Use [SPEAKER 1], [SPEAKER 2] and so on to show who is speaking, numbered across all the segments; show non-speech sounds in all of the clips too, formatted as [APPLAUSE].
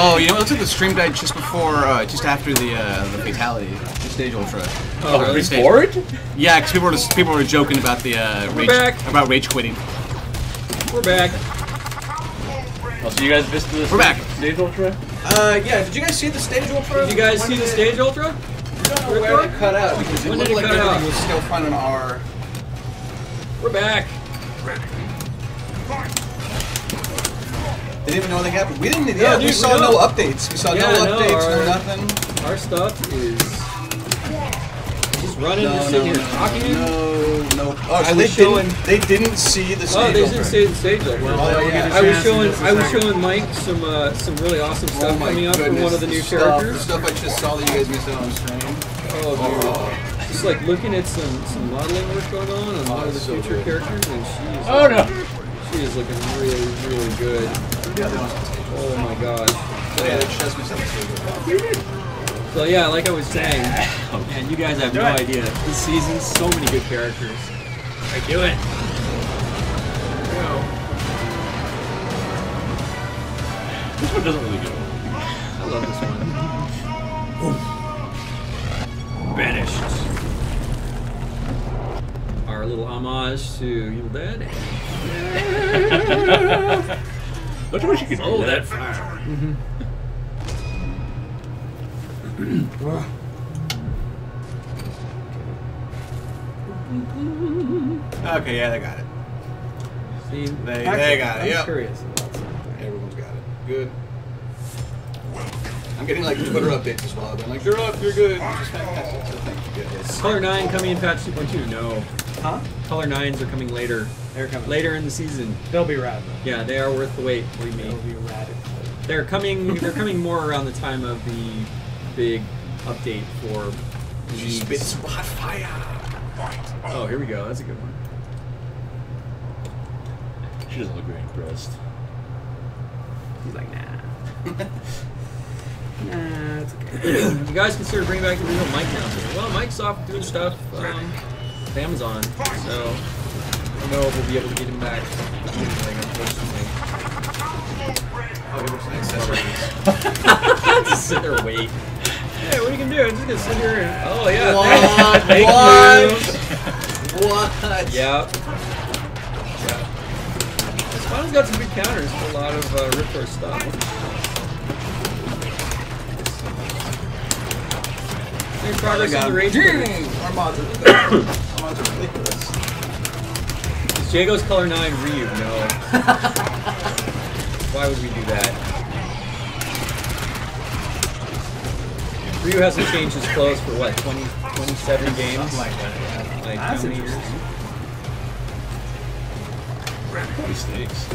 [SPEAKER 1] Oh,
[SPEAKER 2] you know, it looks like the stream died just before, uh, just after the uh, the fatality, the stage ultra.
[SPEAKER 3] Oh, really?
[SPEAKER 2] Stage.
[SPEAKER 1] Forward?
[SPEAKER 2] Yeah, because people were just, people were joking about the uh,
[SPEAKER 3] We're
[SPEAKER 2] rage
[SPEAKER 3] back.
[SPEAKER 2] about rage quitting.
[SPEAKER 3] We're back.
[SPEAKER 1] Oh, so you guys missed the
[SPEAKER 2] We're back.
[SPEAKER 1] stage ultra?
[SPEAKER 2] Uh, yeah. Did you guys see the stage ultra?
[SPEAKER 3] Did you guys see the stage ultra?
[SPEAKER 2] I don't know where it cut out because it
[SPEAKER 3] When
[SPEAKER 2] looked
[SPEAKER 3] it
[SPEAKER 2] like
[SPEAKER 3] cut
[SPEAKER 2] everything
[SPEAKER 3] out?
[SPEAKER 2] was still fine on our.
[SPEAKER 3] We're back.
[SPEAKER 2] They didn't even know anything happened. We didn't.
[SPEAKER 3] Yeah,
[SPEAKER 2] Yeah, we saw
[SPEAKER 3] we
[SPEAKER 2] no updates. We saw
[SPEAKER 3] Yeah,
[SPEAKER 2] no
[SPEAKER 3] no,
[SPEAKER 2] updates,
[SPEAKER 3] our-
[SPEAKER 2] no nothing.
[SPEAKER 3] Our stuff is just running,
[SPEAKER 2] No,
[SPEAKER 3] just
[SPEAKER 2] no,
[SPEAKER 3] sitting
[SPEAKER 2] no,
[SPEAKER 3] here talking.
[SPEAKER 2] no, no. Oh,
[SPEAKER 3] I
[SPEAKER 2] they
[SPEAKER 3] showing-
[SPEAKER 2] didn't. They didn't see the stage
[SPEAKER 3] Oh, they didn't say the stage ultra.
[SPEAKER 2] Oh, yeah.
[SPEAKER 3] I was showing
[SPEAKER 4] just a
[SPEAKER 3] I was showing Mike some uh, some really awesome
[SPEAKER 2] Oh
[SPEAKER 3] stuff
[SPEAKER 2] my
[SPEAKER 3] coming up for
[SPEAKER 2] goodness,
[SPEAKER 3] one of the new
[SPEAKER 2] stuff,
[SPEAKER 3] characters.
[SPEAKER 2] The stuff I just saw that you guys missed out on stream.
[SPEAKER 3] Oh, dude. Just like looking at some some modeling work going on on one of the
[SPEAKER 2] so
[SPEAKER 3] future
[SPEAKER 2] good.
[SPEAKER 3] characters, and she is
[SPEAKER 1] Oh no.
[SPEAKER 3] she is looking really really good.
[SPEAKER 2] Yeah, they must
[SPEAKER 3] Oh my gosh.
[SPEAKER 2] Yeah, just missed out the stage ultra.
[SPEAKER 3] So yeah, like I was saying, man, you guys have no idea. This season, so many good characters. I do it.
[SPEAKER 1] This one doesn't really go.
[SPEAKER 3] I love this one. Banished. Our little homage to Evil Dead. [LAUGHS] [LAUGHS]
[SPEAKER 1] Don't you wish you could oh, do
[SPEAKER 3] Oh,
[SPEAKER 1] that?
[SPEAKER 3] that fire. Mm-hmm.
[SPEAKER 2] Okay, yeah, they got it.
[SPEAKER 3] See,
[SPEAKER 2] They,
[SPEAKER 4] Actually,
[SPEAKER 2] they got it.
[SPEAKER 4] I'm
[SPEAKER 2] Yep.
[SPEAKER 4] curious about something.
[SPEAKER 2] Everyone's got it. Good. I'm getting like Twitter updates as well. I've been like, you're up, you're good. Which is fantastic. So thank you guys.
[SPEAKER 3] Color 9 coming in patch 2.2. No.
[SPEAKER 4] Huh?
[SPEAKER 3] Color 9s are coming later.
[SPEAKER 4] They're coming.
[SPEAKER 3] Later in the season.
[SPEAKER 4] They'll be rad though.
[SPEAKER 3] Yeah, they are worth the wait, believe me.
[SPEAKER 4] They'll be rad.
[SPEAKER 3] They're coming [LAUGHS] they're coming more around the time of the big update for
[SPEAKER 2] She
[SPEAKER 3] leagues.
[SPEAKER 2] spits hot fire.
[SPEAKER 3] Oh, here we go. That's a good one.
[SPEAKER 1] She doesn't look very impressed.
[SPEAKER 3] He's like, nah. [LAUGHS] nah, it's okay. [CLEARS THROAT] you guys consider bringing back the real Mike now? Well, Mike's off doing stuff um, with Amazon, so I don't know if we'll be able to get him back. Anything, unfortunately.
[SPEAKER 2] Oh, give her some accessories.
[SPEAKER 3] Just sit there and wait. Hey, what are you gonna do? I'm just gonna sit here and oh yeah,
[SPEAKER 2] What?
[SPEAKER 3] thank
[SPEAKER 2] What? What?
[SPEAKER 3] Yeah. Yeah. Spawn's got some good counters for a lot of uh, Riptor stuff. Make progress on the rage. quitting.
[SPEAKER 2] Dang! Our mods are, our mods are ridiculous.
[SPEAKER 3] Is Jago's color 9 Ryu? No. [LAUGHS] Why would we do that? Ryu hasn't changed his clothes for what, 20, 27 games?
[SPEAKER 2] Something like that, yeah.
[SPEAKER 3] Like,
[SPEAKER 4] That's
[SPEAKER 3] how many years?
[SPEAKER 4] interesting.
[SPEAKER 1] Probably stinks.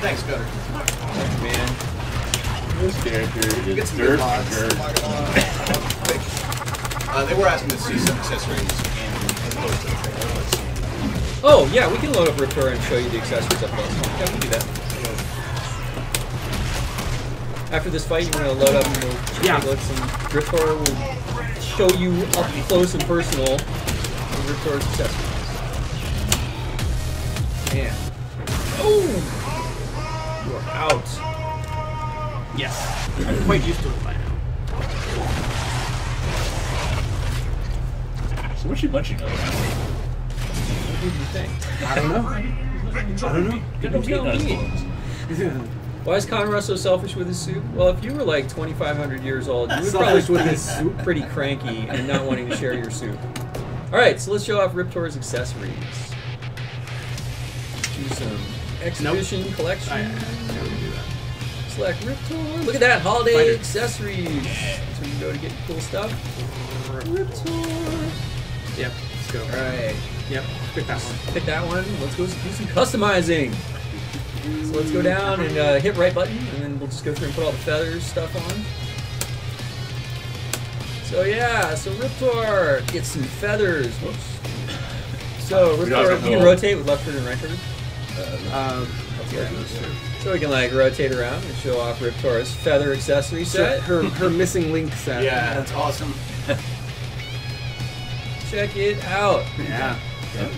[SPEAKER 2] Thanks, Gutter.
[SPEAKER 3] Thanks, man.
[SPEAKER 1] This character is
[SPEAKER 2] some
[SPEAKER 1] dirt
[SPEAKER 2] good
[SPEAKER 1] dirt.
[SPEAKER 2] I'm not gonna lie. Uh, they were asking to see some accessories and as opposed to the trailer.
[SPEAKER 3] Oh, yeah, we can load up Riptor and show you the accessories up close. Yeah, we can do that. After this fight, you want to load up and we'll
[SPEAKER 4] Yeah.
[SPEAKER 3] take look some Rip will show you up close and personal the Riptor's accessories. Man. Oh! You are out.
[SPEAKER 4] Yes. I'm quite used to it by now.
[SPEAKER 1] So what's she munching on?
[SPEAKER 3] What did you think?
[SPEAKER 4] I don't know. I don't know.
[SPEAKER 1] Get no
[SPEAKER 3] tell me. Why is Kan-Ra so selfish with his soup? Well, if you were like 2,500 years old, you would probably
[SPEAKER 4] with
[SPEAKER 3] be
[SPEAKER 4] his soup.
[SPEAKER 3] pretty cranky and not wanting to share your soup. All right, so let's show off Riptor's accessories. Do some exhibition collection.
[SPEAKER 4] I never do that.
[SPEAKER 3] Select Riptor. Look at that holiday
[SPEAKER 4] Fighter.
[SPEAKER 3] accessories. So you can go to get cool stuff. Riptor.
[SPEAKER 4] Yep. Let's go.
[SPEAKER 3] All right,
[SPEAKER 4] Yep. Pick that one.
[SPEAKER 3] pick that one. Let's go do some customizing. So let's go down and uh, hit right button, and then we'll just go through and put all the feathers stuff on. So yeah, so Riptor gets some feathers. Whoops. So
[SPEAKER 1] We
[SPEAKER 3] Riptor,
[SPEAKER 1] have
[SPEAKER 3] you can rotate with left turn and right turn.
[SPEAKER 4] Um,
[SPEAKER 3] Yeah. So we can like rotate around and show off Riptor's feather accessory set.
[SPEAKER 4] Her her missing link set.
[SPEAKER 2] Yeah, that's awesome. [LAUGHS]
[SPEAKER 3] Check it out.
[SPEAKER 4] Yeah.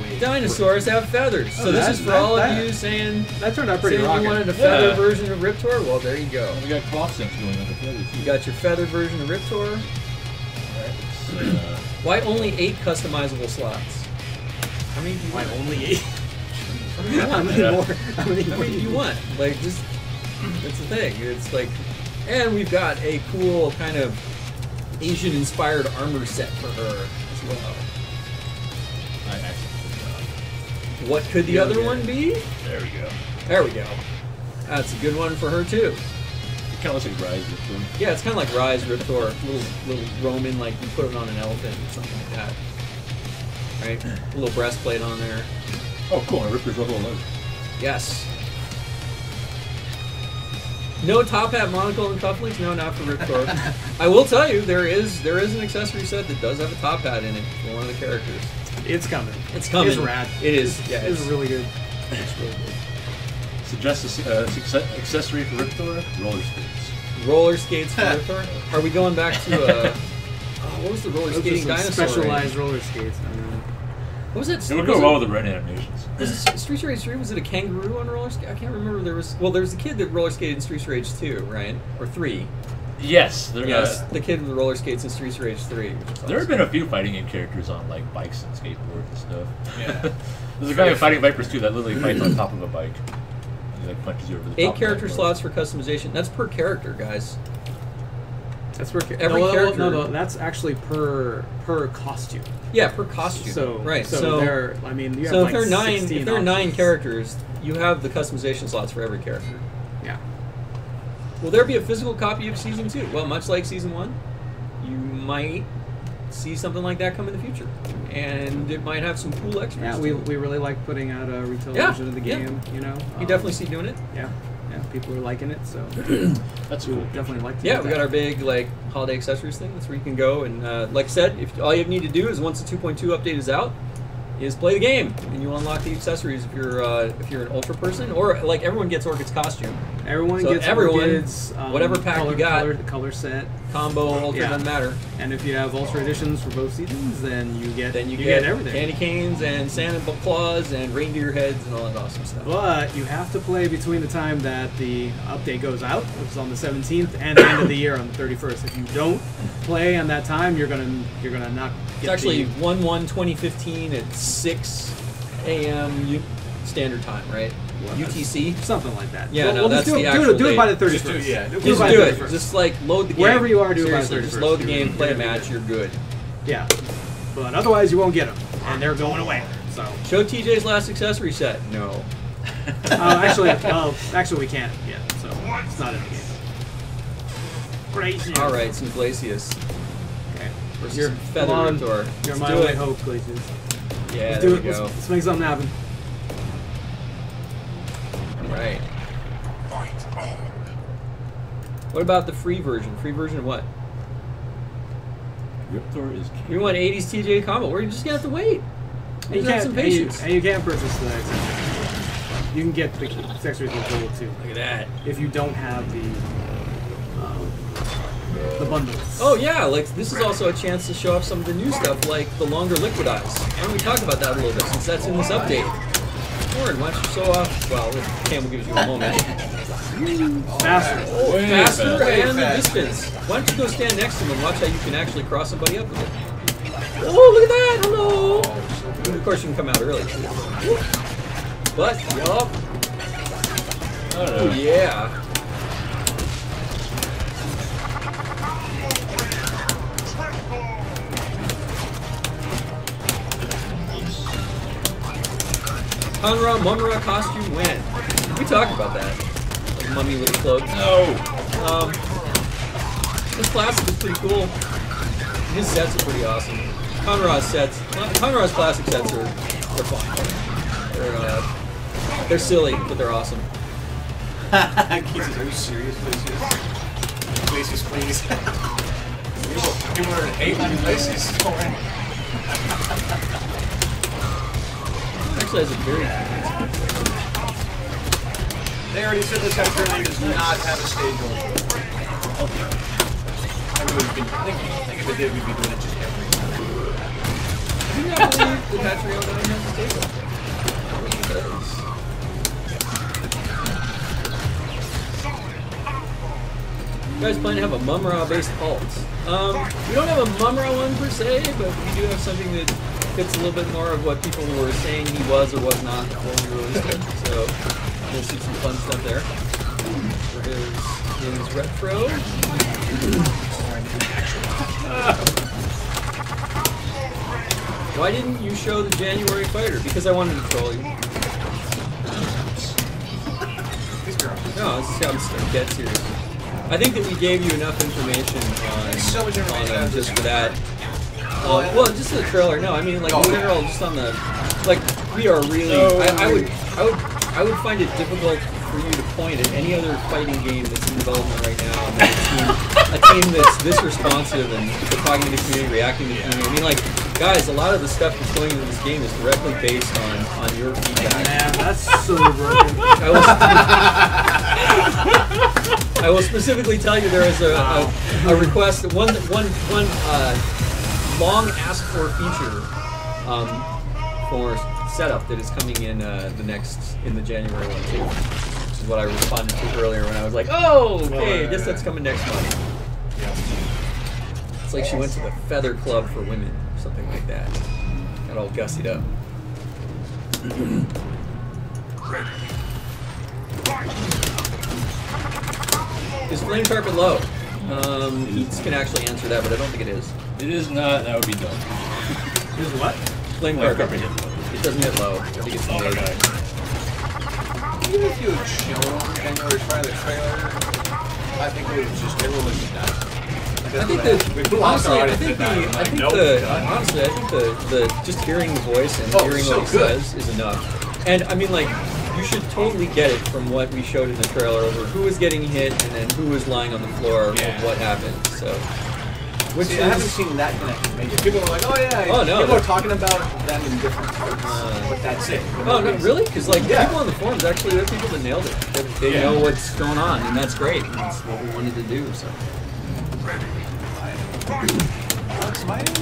[SPEAKER 2] Wait.
[SPEAKER 3] Dinosaurs have feathers. So
[SPEAKER 4] Oh,
[SPEAKER 3] this
[SPEAKER 4] that-
[SPEAKER 3] is for
[SPEAKER 4] that-
[SPEAKER 3] all of
[SPEAKER 4] that-
[SPEAKER 3] you saying,
[SPEAKER 4] That turned out pretty
[SPEAKER 3] saying you wanted a feather
[SPEAKER 1] Yeah.
[SPEAKER 3] version of Riptor. Well, there you go.
[SPEAKER 1] We got cloth sense going on the feathers.
[SPEAKER 3] You got your feather version of Riptor.
[SPEAKER 1] Alright, uh,
[SPEAKER 3] Why only eight customizable slots? How many do you
[SPEAKER 4] Why
[SPEAKER 3] want?
[SPEAKER 4] only eight? [LAUGHS]
[SPEAKER 3] How many do you want?
[SPEAKER 4] more? How many
[SPEAKER 3] How
[SPEAKER 4] more
[SPEAKER 3] many do you want? Like, just that's the thing. It's like, and we've got a cool kind of Asian-inspired armor set for her as well.
[SPEAKER 1] I actually.
[SPEAKER 3] What could the other one be?
[SPEAKER 1] There we go.
[SPEAKER 3] There we go. That's a good one for her too.
[SPEAKER 1] It kind of looks like Rise with them.
[SPEAKER 3] Yeah, it's kind of like Rise Riptor, little little Roman, like you put it on an elephant or something like that. Right, a little breastplate on there.
[SPEAKER 1] Oh, cool. And Ripper's level 11.
[SPEAKER 3] Yes. No top hat, monocle, and cufflinks. No, not for Riptor. [LAUGHS] I will tell you, there is there is an accessory set that does have a top hat in it for one of the characters.
[SPEAKER 4] It's coming.
[SPEAKER 3] It's coming.
[SPEAKER 4] It's rad.
[SPEAKER 3] It is. Yeah,
[SPEAKER 4] It's,
[SPEAKER 3] it's,
[SPEAKER 4] really good.
[SPEAKER 3] it's really good.
[SPEAKER 1] Suggest a uh, success- accessory for Riptor? Roller skates.
[SPEAKER 3] Roller skates for Riptor. [LAUGHS] Are we going back to uh, oh, [LAUGHS] what was the roller
[SPEAKER 4] Those are
[SPEAKER 3] skating
[SPEAKER 4] some
[SPEAKER 3] dinosaur?
[SPEAKER 4] specialized roller skates. I mean,
[SPEAKER 3] What was that?
[SPEAKER 1] It would
[SPEAKER 3] was
[SPEAKER 1] go well with the red animations.
[SPEAKER 3] Was it Street Rage 3? Was it a kangaroo on roller skate? I can't remember. There was well, there was a kid that roller skated in Street Rage 2, right? Or 3.
[SPEAKER 1] Yes. There,
[SPEAKER 3] Yes,
[SPEAKER 1] uh,
[SPEAKER 3] the kid with the roller skates in Street Rage 3. Which is
[SPEAKER 1] there have been a few fighting game characters on like bikes and skateboards and stuff.
[SPEAKER 2] Yeah. [LAUGHS]
[SPEAKER 1] There's a guy in Fighting Vipers too that literally fights on top of a bike. He like punches you over the.
[SPEAKER 3] Eight
[SPEAKER 1] of
[SPEAKER 3] character slots for customization. That's per character, guys.
[SPEAKER 4] That's where
[SPEAKER 3] Every
[SPEAKER 4] no,
[SPEAKER 3] character-
[SPEAKER 4] No, no, that's actually per per costume.
[SPEAKER 3] Yeah, per costume.
[SPEAKER 4] So
[SPEAKER 3] right.
[SPEAKER 4] So,
[SPEAKER 3] So,
[SPEAKER 4] they're. I mean, you have
[SPEAKER 3] so
[SPEAKER 4] like
[SPEAKER 3] if there are nine, if there are nine characters, you have the customization slots for every character.
[SPEAKER 4] Yeah.
[SPEAKER 3] Will there be a physical copy of season two? Well, much like season one, you might see something like that come in the future, and it might have some cool extras.
[SPEAKER 4] Yeah, we, we really like putting out a retail
[SPEAKER 3] Yeah,
[SPEAKER 4] version of the game. yeah. You know,
[SPEAKER 3] you
[SPEAKER 4] Um,
[SPEAKER 3] definitely see doing it.
[SPEAKER 4] Yeah, yeah, people are liking it, so [CLEARS THROAT]
[SPEAKER 1] That's cool.
[SPEAKER 4] definitely like.
[SPEAKER 3] Yeah, we
[SPEAKER 4] that.
[SPEAKER 3] got our big like holiday accessories thing. That's where you can go and, uh, like I said, if all you need to do is once the 2.2 update is out, is play the game, and you unlock the accessories if you're uh, if you're an ultra person, or like everyone gets Orchid's costume
[SPEAKER 4] Everyone
[SPEAKER 3] So
[SPEAKER 4] gets
[SPEAKER 3] everyone,
[SPEAKER 4] Orchids, um,
[SPEAKER 3] whatever pack you
[SPEAKER 4] color,
[SPEAKER 3] got.
[SPEAKER 4] color, color set,
[SPEAKER 3] combo, ultra
[SPEAKER 4] Yeah.
[SPEAKER 3] doesn't matter.
[SPEAKER 4] and if you have Ultra editions for both seasons, then you get
[SPEAKER 3] Then you,
[SPEAKER 4] get,
[SPEAKER 3] get,
[SPEAKER 4] everything.
[SPEAKER 3] candy canes and Santa claws and reindeer heads and all that awesome stuff.
[SPEAKER 4] But you have to play between the time that the update goes out, which is on the 17th, and the end of the year on the 31st. If you don't play on that time, you're gonna you're gonna not.
[SPEAKER 3] It's actually
[SPEAKER 4] the,
[SPEAKER 3] 1 1 2015 at 6 a.m. Standard time, right?
[SPEAKER 4] What?
[SPEAKER 3] UTC.
[SPEAKER 4] something like that.
[SPEAKER 3] Yeah,
[SPEAKER 4] Well,
[SPEAKER 3] no,
[SPEAKER 4] well,
[SPEAKER 3] that's
[SPEAKER 4] just do,
[SPEAKER 3] the
[SPEAKER 4] it- do it, do it by the 31st.
[SPEAKER 2] Just do yeah.
[SPEAKER 4] Do it
[SPEAKER 3] Just
[SPEAKER 4] by
[SPEAKER 3] do it. Just like load the game.
[SPEAKER 4] Wherever you are, do it by the
[SPEAKER 3] Seriously, just
[SPEAKER 4] 31st.
[SPEAKER 3] load the game,
[SPEAKER 4] You're
[SPEAKER 3] play a match,
[SPEAKER 4] good.
[SPEAKER 3] you're good.
[SPEAKER 4] Yeah, but otherwise you won't get them, and they're going away. So
[SPEAKER 3] Show TJ's last accessory set. No. [LAUGHS]
[SPEAKER 4] uh, actually, well, actually we can't yet, so it's not in the game. Crazy.
[SPEAKER 3] All right, some Glacius
[SPEAKER 4] Okay.
[SPEAKER 3] versus
[SPEAKER 4] You're,
[SPEAKER 3] some Feather
[SPEAKER 4] come on.
[SPEAKER 3] Riptor.
[SPEAKER 4] You're
[SPEAKER 3] Let's
[SPEAKER 4] my
[SPEAKER 3] do
[SPEAKER 4] only
[SPEAKER 3] it.
[SPEAKER 4] hope, Glacius.
[SPEAKER 3] Yeah,
[SPEAKER 4] Let's
[SPEAKER 3] there
[SPEAKER 4] do
[SPEAKER 3] we
[SPEAKER 4] it. Let's,
[SPEAKER 3] go.
[SPEAKER 4] let's make something happen.
[SPEAKER 3] All right. What about the free version? Free version of what?
[SPEAKER 1] Riptor is king.
[SPEAKER 3] We want 80s TJ combo. We're just gonna have to wait.
[SPEAKER 4] And you,
[SPEAKER 3] Just have
[SPEAKER 4] can't,
[SPEAKER 3] some
[SPEAKER 4] and, you,
[SPEAKER 3] patience.
[SPEAKER 4] and you can't purchase the accessories. You can get the accessories with gold too,
[SPEAKER 3] Look at that.
[SPEAKER 4] if you don't have the um, the bundles.
[SPEAKER 3] Oh yeah, like this is also a chance to show off some of the new stuff, like the longer liquid eyes. Why don't we talk about that a little bit, since that's in this update? Warren, why don't you show off? Well, Cam will give you a moment. [LAUGHS]
[SPEAKER 4] faster.
[SPEAKER 3] Oh,
[SPEAKER 1] Way
[SPEAKER 3] faster
[SPEAKER 1] faster.
[SPEAKER 2] Way
[SPEAKER 3] and the distance. Why don't you go stand next to him and watch how you can actually cross somebody up with it? Oh, look at that! Hello. And of course, you can come out early. But yup. Oh yeah. Kan-Ra Mumm-Ra costume win. We talked about that. Like mummy with cloak.
[SPEAKER 1] No.
[SPEAKER 3] Um, his classic is pretty cool. His sets are pretty awesome. Kan-Ra's sets, Kan-Ra's classic sets are they're fun. They're uh, they're silly, but they're awesome. [LAUGHS]
[SPEAKER 2] Keith are you serious, Glacius? Glacius, please. people, people [LAUGHS] are hating on
[SPEAKER 3] Actually, has a very
[SPEAKER 2] They already said this currently does not have a stage over. I think, we'd be, I think, I think if it did, we'd be doing it just every time.
[SPEAKER 3] Do you not believe the have the table? You guys plan to have a Mumm-Ra based alt. Um, we don't have a Mumm-Ra one per se, but we do have something that fits a little bit more of what people were saying he was or was not before we released it. So we'll see some fun stuff there. For his, his retro. Why didn't you show the January fighter? Because I wanted to troll you.
[SPEAKER 2] These girls.
[SPEAKER 3] No, it's, I'm dead serious. I think that we gave you enough information on,
[SPEAKER 2] So on um,
[SPEAKER 3] on them just for that. Uh, well, just the trailer. No, I mean like
[SPEAKER 2] Oh,
[SPEAKER 3] in general, just on the like we are really.
[SPEAKER 1] No.
[SPEAKER 3] I, I would, I would, I would find it difficult for you to point at any other fighting game that's in development right now. and A team, a team that's this responsive and to talking to the community, reacting to the community. I mean, like guys, a lot of the stuff that's going into this game is directly based on on your feedback.
[SPEAKER 4] Man, that's so broken.
[SPEAKER 3] I will, [LAUGHS] I will specifically tell you there is a, a, a request, one one one uh, long asked for feature um, for setup that is coming in uh, the next in the January one too. Which is what I responded to earlier when I was like, oh, okay, I guess that's coming next month. It's like she went to the Feather Club for women, or something like that. Got all gussied up. Is flame carpet low? Um, Keits can actually answer that, but I don't think it is.
[SPEAKER 1] It is not. That would be dumb.
[SPEAKER 4] Is what?
[SPEAKER 3] Flame
[SPEAKER 1] Flame
[SPEAKER 3] carpet.
[SPEAKER 1] carpet.
[SPEAKER 3] It doesn't get low. I think it's
[SPEAKER 1] Oh,
[SPEAKER 3] mid.
[SPEAKER 1] okay.
[SPEAKER 2] Even if you had shown January Friday the trailer, I think it would just everyone would be done.
[SPEAKER 3] I think the honestly, I think the I think the honestly, I think the the just hearing the voice and
[SPEAKER 2] Oh,
[SPEAKER 3] hearing
[SPEAKER 2] so
[SPEAKER 3] what he
[SPEAKER 2] good.
[SPEAKER 3] says is enough. And I mean, like, you should totally get it from what we showed in the trailer over who was getting hit and then who was lying on the floor
[SPEAKER 2] Yeah.
[SPEAKER 3] of what happened. So, which
[SPEAKER 2] See, I haven't seen that connection. Maybe people are like, oh yeah,
[SPEAKER 3] Oh, no,
[SPEAKER 2] people are talking about them in different parts,
[SPEAKER 3] Uh,
[SPEAKER 2] but that's it.
[SPEAKER 3] Oh no, really? Because like
[SPEAKER 2] Yeah.
[SPEAKER 3] people on the forums actually, there are people that nailed it. They, they
[SPEAKER 1] Yeah.
[SPEAKER 3] know what's going on, and that's great. And that's what we wanted to do. So
[SPEAKER 2] Alex, my name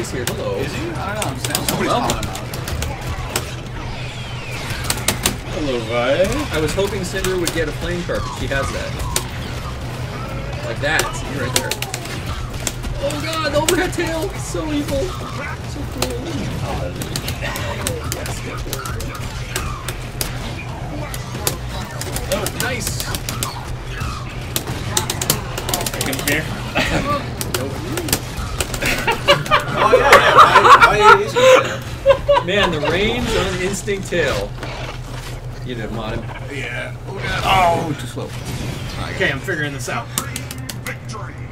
[SPEAKER 3] is here. Hello.
[SPEAKER 2] Is he? I don't know. Somebody's
[SPEAKER 3] Welcome.
[SPEAKER 2] calling him out.
[SPEAKER 1] Hello, Vi.
[SPEAKER 3] I was hoping Cinder would get a flame carpet. She has that. Like that. See right there. Oh god, the overhead tail! It's so evil. So cool. Oh, yes,
[SPEAKER 1] Oh, nice. Come here.
[SPEAKER 2] Oh yeah, yeah. Why, why is?
[SPEAKER 3] Man, the range on Instinct Tail. You did mod him.
[SPEAKER 2] Yeah. Oh god. Oh, too slow.
[SPEAKER 4] Okay, I'm figuring this out.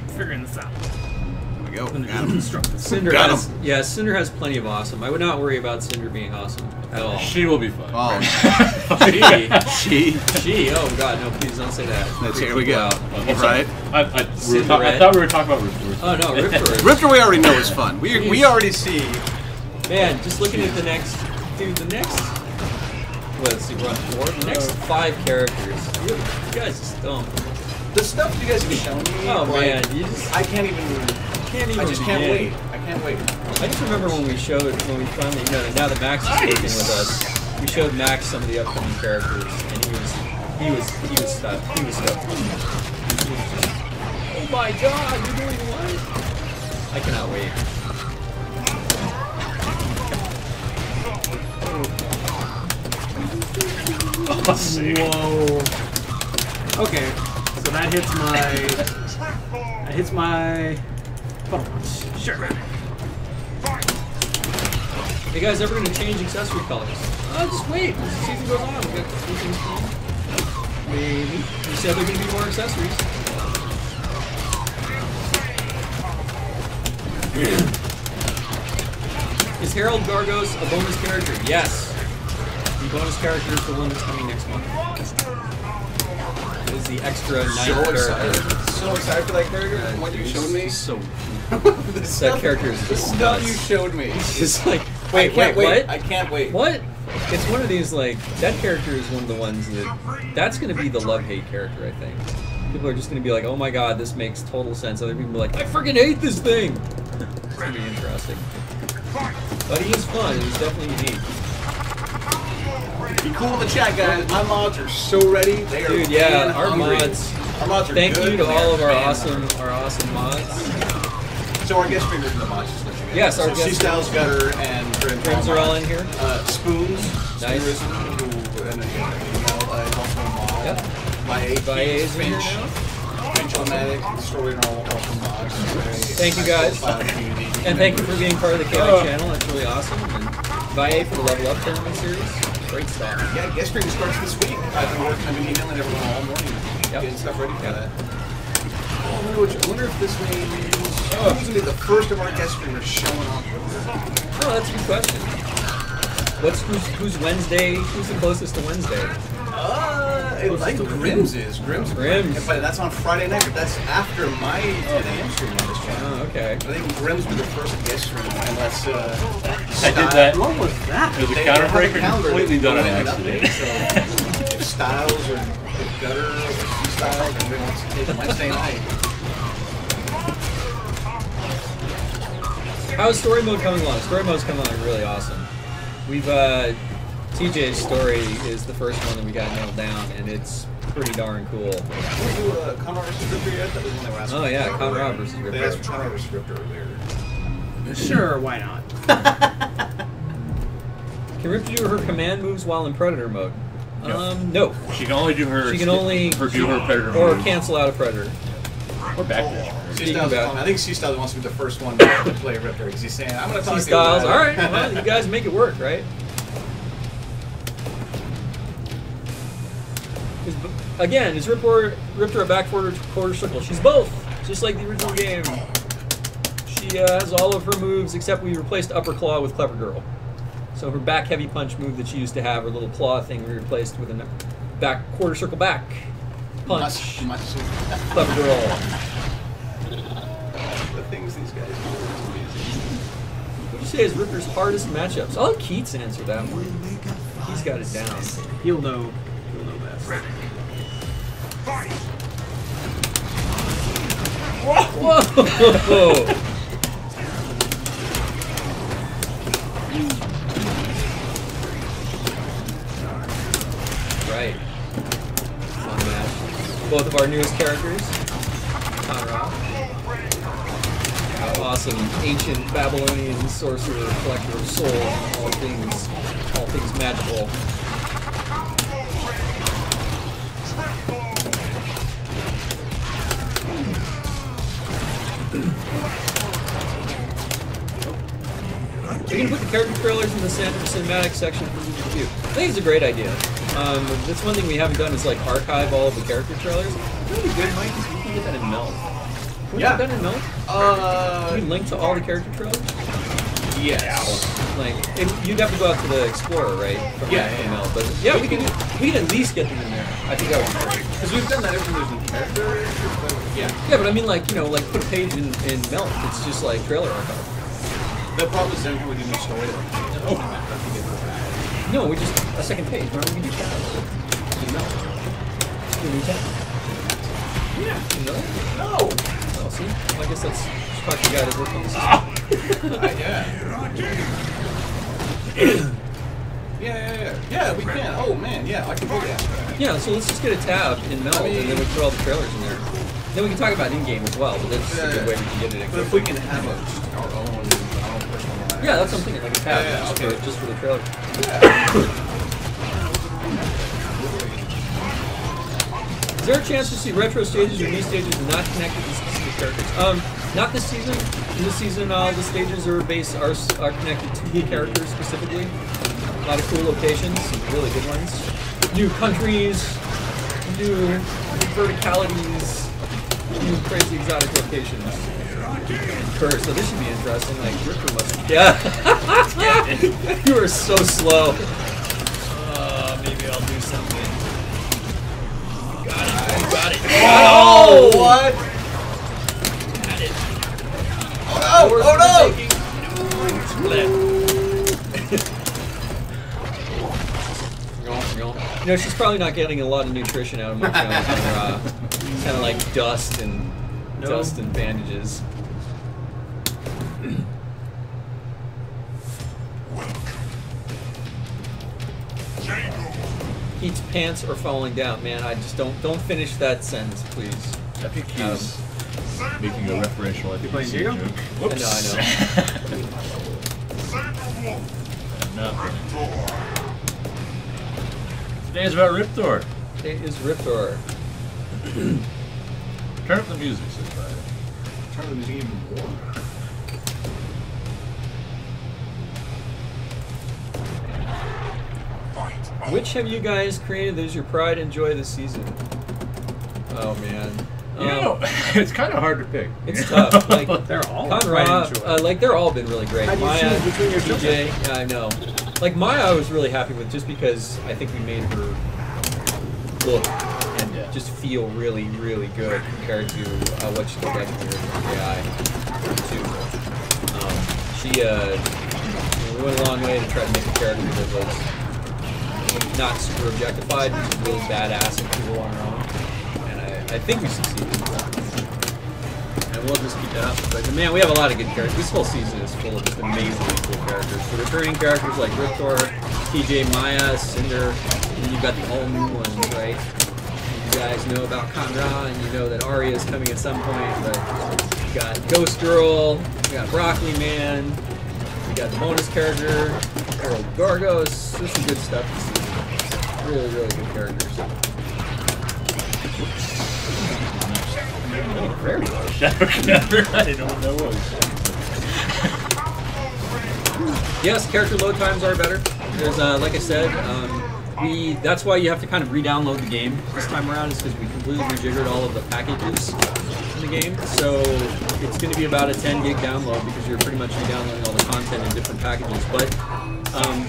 [SPEAKER 4] Figuring this out.
[SPEAKER 2] Here we go.
[SPEAKER 4] I'm
[SPEAKER 2] Got him.
[SPEAKER 4] this.
[SPEAKER 3] Cinder
[SPEAKER 2] Got
[SPEAKER 3] has,
[SPEAKER 2] him.
[SPEAKER 3] yeah, Cinder has plenty of awesome. I would not worry about Cinder being awesome at all.
[SPEAKER 1] She will be fun.
[SPEAKER 2] Oh, [LAUGHS]
[SPEAKER 3] She, [LAUGHS]
[SPEAKER 2] she.
[SPEAKER 3] she, oh god, no, please don't say that.
[SPEAKER 2] Let's here we go.
[SPEAKER 3] out.
[SPEAKER 1] Uh,
[SPEAKER 2] Right.
[SPEAKER 1] I, I, we were ta- I thought we were talking about Riptor.
[SPEAKER 3] Oh no, Ripper.
[SPEAKER 2] Riptor we already know is fun. We, we already see.
[SPEAKER 3] Man, just looking at the next, dude, the next, let's see, we're on four? The next five characters, you, you guys just don't.
[SPEAKER 2] The stuff you guys have shown me.
[SPEAKER 3] Oh
[SPEAKER 2] like,
[SPEAKER 3] man, you just
[SPEAKER 2] I can't even.
[SPEAKER 3] can't even
[SPEAKER 2] I just can't wait. I can't wait.
[SPEAKER 3] I just remember when we showed, when we finally, you know, now that Max is working with us, we showed Max some of the upcoming characters, and he was, he was, he was stuck, he was stuck. He was just, oh my god, you're doing what? I cannot wait. [LAUGHS]
[SPEAKER 1] Oh.
[SPEAKER 4] Whoa. Okay, so that hits my. That hits my. Button. Sure.
[SPEAKER 3] Hey guys, ever gonna change accessory colors? Oh, just wait. As the season goes on, we got coming. Maybe. You said there are gonna be more accessories. Is Harold Gargos a bonus character? Yes. The bonus character is the one that's coming next month. The extra ninth
[SPEAKER 2] So
[SPEAKER 3] character.
[SPEAKER 2] excited. So excited for that character.
[SPEAKER 3] Uh,
[SPEAKER 2] what you showed me.
[SPEAKER 3] So [LAUGHS]
[SPEAKER 2] the
[SPEAKER 3] that character is
[SPEAKER 2] The
[SPEAKER 3] just
[SPEAKER 2] stuff
[SPEAKER 3] nuts.
[SPEAKER 2] you showed me.
[SPEAKER 3] It's like wait,
[SPEAKER 2] can't
[SPEAKER 3] wait,
[SPEAKER 2] wait.
[SPEAKER 3] what?
[SPEAKER 2] I can't wait.
[SPEAKER 3] What? it's one of these like that character is one of the ones that that's going to be the love hate character. I think people are just going to be like, oh my god, this makes total sense. Other people are like, I freaking hate this thing. [LAUGHS] it's going to be interesting. But he is fun. He's definitely unique.
[SPEAKER 2] Be cool in the chat, guys. My mods are so ready. They are
[SPEAKER 3] Dude, yeah, our
[SPEAKER 2] hungry.
[SPEAKER 3] mods.
[SPEAKER 2] Our mods are
[SPEAKER 3] Thank
[SPEAKER 2] good
[SPEAKER 3] you to all of our awesome,
[SPEAKER 2] hungry.
[SPEAKER 3] our awesome mods.
[SPEAKER 2] So our guest streamers in the mods, just let you guys
[SPEAKER 3] Yes, our
[SPEAKER 2] so
[SPEAKER 3] guest
[SPEAKER 2] C-Styles, Gutter, and Grim.
[SPEAKER 3] Friends are all in here.
[SPEAKER 2] Uh, Spoons,
[SPEAKER 3] Nice.
[SPEAKER 2] Spoonerism, who, and, uh, uh, a.
[SPEAKER 3] Yep.
[SPEAKER 2] By
[SPEAKER 3] By
[SPEAKER 2] A,
[SPEAKER 3] A's in here
[SPEAKER 2] Finch. Finch Omatic, Destroyer, and all also mods.
[SPEAKER 3] Thank you, guys. And thank you for being part of the KI channel. That's really awesome. And VIA for the Level Up Tournament Series. Great stuff.
[SPEAKER 2] Yeah, guest streaming starts this week. I've been working, I've been emailing everyone all morning,
[SPEAKER 3] Yep.
[SPEAKER 2] getting stuff ready for that. Oh, I wonder, which, I wonder if this means
[SPEAKER 3] Oh.
[SPEAKER 2] who's gonna be the first of our guest streamers showing up.
[SPEAKER 3] Oh, that's a good question. What's who's, who's Wednesday? Who's the closest to Wednesday?
[SPEAKER 2] It, I think Grims is. Grims.
[SPEAKER 3] Grims.
[SPEAKER 2] But that's on Friday night, but that's after my 10 a.m. stream on this channel.
[SPEAKER 3] Oh, okay.
[SPEAKER 2] I think Grims will be the first guest stream unless, uh...
[SPEAKER 1] I did that.
[SPEAKER 4] What was that?
[SPEAKER 1] It was a counterbreaker completely done on
[SPEAKER 2] will end up
[SPEAKER 1] accident.
[SPEAKER 2] So, if Styles or if Gutter or Styles, and wants to take Wednesday night.
[SPEAKER 3] How's story mode coming along? Story mode's coming along really awesome. We've uh, TJ's story is the first one that we got nailed down, and it's pretty darn cool.
[SPEAKER 2] Can we do a Kan-Ra versus yet? That was one they were asking
[SPEAKER 3] Oh yeah,
[SPEAKER 2] for.
[SPEAKER 3] Kan-Ra versus
[SPEAKER 2] They asked for Kan-Ra versus Ripper earlier.
[SPEAKER 4] Sure, why not? [LAUGHS]
[SPEAKER 3] Can Ripper do her command moves while in Predator mode?
[SPEAKER 1] No.
[SPEAKER 3] Um, no.
[SPEAKER 1] She can only do her.
[SPEAKER 3] She can only [LAUGHS]
[SPEAKER 1] her do her predator
[SPEAKER 3] or
[SPEAKER 1] move.
[SPEAKER 3] cancel out a Predator.
[SPEAKER 1] or backdash.
[SPEAKER 2] C
[SPEAKER 3] Speaking
[SPEAKER 2] Styles, I think C Styles wants to be the first one to play Ripper because he's saying, "I'm going to talk
[SPEAKER 3] C
[SPEAKER 2] to
[SPEAKER 3] Styles.
[SPEAKER 2] you."
[SPEAKER 3] All
[SPEAKER 2] about
[SPEAKER 3] right, well, you guys make it work, right? 'Cause b- Again, is Ripper Ripper a back quarter quarter circle? She's both, just like the original game. She uh, has all of her moves except we replaced upper claw with clever girl. So her back heavy punch move that she used to have, her little claw thing, we replaced with a back quarter circle back punch.
[SPEAKER 2] Much, much.
[SPEAKER 3] Clever girl.
[SPEAKER 2] The things these guys do is amazing.
[SPEAKER 3] What would you say is Ripper's hardest matchups? I'll let Keits answer that one. He's got it down.
[SPEAKER 4] He'll know. He'll know best.
[SPEAKER 3] Whoa! right. Fun match. Both of our newest characters. Awesome ancient Babylonian sorcerer, collector of soul, all things, all things magical. Character trailers in the cin- cinematic section for the review. I think it's a great idea. Um, that's one thing we haven't done is like archive all of the character trailers. Really good, Mike. Is we can get that in Melt. Can we
[SPEAKER 2] Yeah.
[SPEAKER 3] get that in Melt?
[SPEAKER 2] Uh,
[SPEAKER 3] Can we link to all the character trailers?
[SPEAKER 2] yes.
[SPEAKER 3] Like, you'd have to go out to the Explorer, right? From,
[SPEAKER 2] Yeah, yeah.
[SPEAKER 3] But yeah, we can. We can at least get them in there. I think that would be.
[SPEAKER 2] Because we've done that every time there's a character. Yeah.
[SPEAKER 3] Yeah, but I mean, like you know, like put a page in, in Melt. It's just like trailer archive.
[SPEAKER 2] The problem is we do no story. Oh.
[SPEAKER 3] No, we just a second page. Remember we can do Melt. Just do new tab.
[SPEAKER 2] Yeah.
[SPEAKER 3] You know?
[SPEAKER 2] No.
[SPEAKER 3] Well, see, I guess that's to the guy that worked on the system.
[SPEAKER 2] Uh, yeah. yeah, yeah, yeah. Yeah, we can. Oh man, yeah, I can do that.
[SPEAKER 3] Yeah, so let's just get a tab in Melt, and then we put all the trailers in there. Then we can talk about in-game as well, but that's a good way we can get it in.
[SPEAKER 2] But if we can have our own,
[SPEAKER 3] Yeah, that's what I'm thinking, like a tab,
[SPEAKER 2] Yeah, yeah,
[SPEAKER 3] just,
[SPEAKER 2] okay.
[SPEAKER 3] for, just for the trailer. Is there a chance to see retro stages or new stages not connected to specific characters? Um, not this season. In this season, all the stages are based are, are connected to the characters specifically. A lot of cool locations, really good ones. New countries, new verticalities, new crazy exotic locations. So this should be interesting. Like Ripper must. Yeah. [LAUGHS] you are so slow. Uh, maybe I'll do something. Got it. Got it. It.
[SPEAKER 2] Oh, what?
[SPEAKER 3] Got it.
[SPEAKER 2] Oh no! Oh no!
[SPEAKER 3] You know, she's probably not getting a lot of nutrition out of Jones. uh, kind of like dust and
[SPEAKER 4] No.
[SPEAKER 3] dust and bandages. Eats pants or falling down. Man, I just don't don't finish that sentence, please.
[SPEAKER 1] I think he's making a referential. I think
[SPEAKER 4] playing
[SPEAKER 1] he's
[SPEAKER 4] Diego?
[SPEAKER 1] joke.
[SPEAKER 3] I know, I know.
[SPEAKER 1] Nothing. Today's about Riptor.
[SPEAKER 3] It is Riptor.
[SPEAKER 1] Turn up the music, says Brian.
[SPEAKER 2] Turn the music even more.
[SPEAKER 3] Which have you guys created that is your pride and joy this season? Oh man.
[SPEAKER 1] You know, [LAUGHS] it's kind of hard to pick.
[SPEAKER 3] Um, It's [LAUGHS] tough. Like [LAUGHS]
[SPEAKER 4] They're all
[SPEAKER 3] Conrad,
[SPEAKER 4] right and joy.
[SPEAKER 3] uh, like they're all been really great.
[SPEAKER 4] How do you
[SPEAKER 3] Maya,
[SPEAKER 4] choose between your
[SPEAKER 3] DJ, yeah, I know. Like Maya, I was really happy with just because I think we made her look and
[SPEAKER 1] Yeah.
[SPEAKER 3] just feel really, really good compared to uh, what she looked like in the original KI. Too. Um, she, uh, we went a long way to try to make a character that was not super objectified, just really badass and cool on her own. And I, I think we succeeded. And we'll just keep that up. But man, we have a lot of good characters. This whole season is full of just amazingly cool characters. So returning characters like Riptor, TJ Maya, Cinder, and you've got the all new ones, right? You guys know about Kan-Ra, and you know that Aria is coming at some point, but you got Ghost Girl, you got Broccoli Man, you got the bonus character, Harold Gargos. There's some good stuff. Really, really good characters. Oh, very low.
[SPEAKER 1] Shadow. [LAUGHS] I didn't know what that was.
[SPEAKER 3] Yes, character load times are better. There's, uh, like I said, um, we that's why you have to kind of re-download the game this time around, is because we completely rejiggered all of the packages in the game. So it's going to be about a 10 gig download because you're pretty much re-downloading all the content in different packages. But um,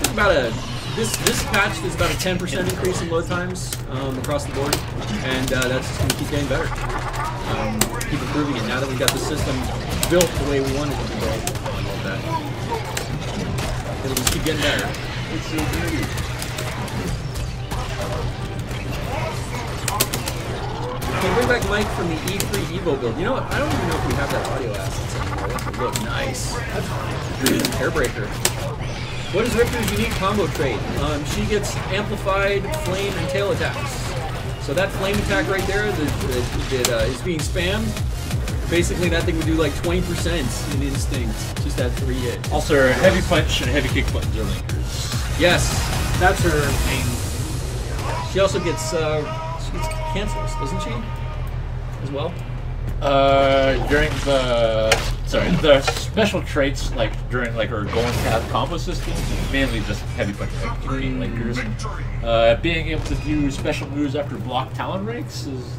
[SPEAKER 3] it's about a this this patch is about a 10% increase in load times um, across the board, and uh, that's just going to keep getting better. Um, keep improving it now that we've got the system built the way we wanted it to be built. It'll just keep getting better.
[SPEAKER 1] It's so good.
[SPEAKER 3] Can bring back Mike from the E3 Evo build. You know what? I don't even know if we have that audio assets anymore. Look. Nice. Hairbreaker. [CLEARS THROAT] What is Riptor's unique combo trait? Um, she gets amplified flame and tail attacks. So that flame attack right there that, that, that uh, is being spammed, basically that thing would do like 20% in instinct, just that three hit.
[SPEAKER 1] Also, her heavy punch and heavy kick buttons are linkers.
[SPEAKER 3] Yes,
[SPEAKER 4] That's her main.
[SPEAKER 3] she also gets uh, she gets cancels, doesn't she? As well.
[SPEAKER 1] Uh, during the sorry, the special traits like during like her golden path combo system, mainly just heavy punch heavy linkers. Uh, being able to do special moves after block talent ranks is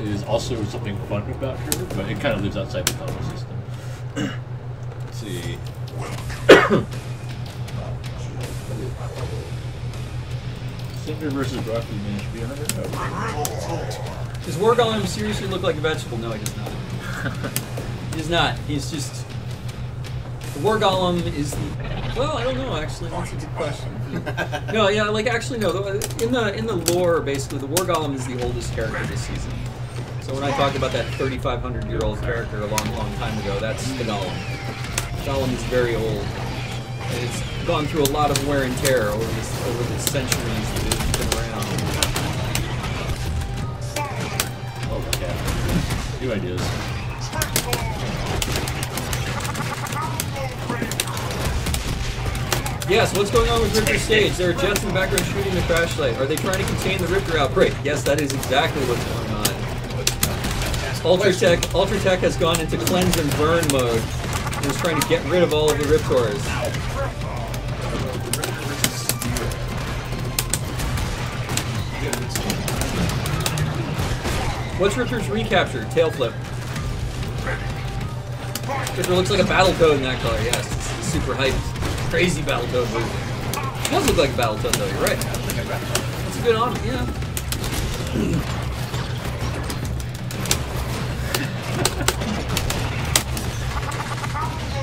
[SPEAKER 1] is also something fun about her, but it kind of lives outside the combo system. Let's see. Cinder versus Broccoli Man should be 100. Oh.
[SPEAKER 3] Does War Golem seriously look like a vegetable? No, he does not. [LAUGHS] he does not. He's just. The War Golem is the. Well, I don't know. Actually, that's a good question. [LAUGHS] no, yeah, like actually, no. In the in the lore, basically, the War Golem is the oldest character this season. So when I talked about that 3,500 year old character a long, long time ago, that's the Golem. Golem is very old, and it's gone through a lot of wear and tear over this over the centuries that it's been around.
[SPEAKER 1] Oh, yeah. New ideas.
[SPEAKER 3] Yes, what's going on with Riptor Stage? There are jets in the background shooting the crash light. Are they trying to contain the Riptor outbreak? Yes, that is exactly what's going on. Ultratech, Ultratech has gone into cleanse and burn mode and is trying to get rid of all of the Riptors. What's Riptor's recapture? Tail flip. Riptor looks like a Battletoad in that color, yes. It's super hyped. Crazy Battletoad move. Does look like a Battletoad though, you're right. That's a good on, yeah.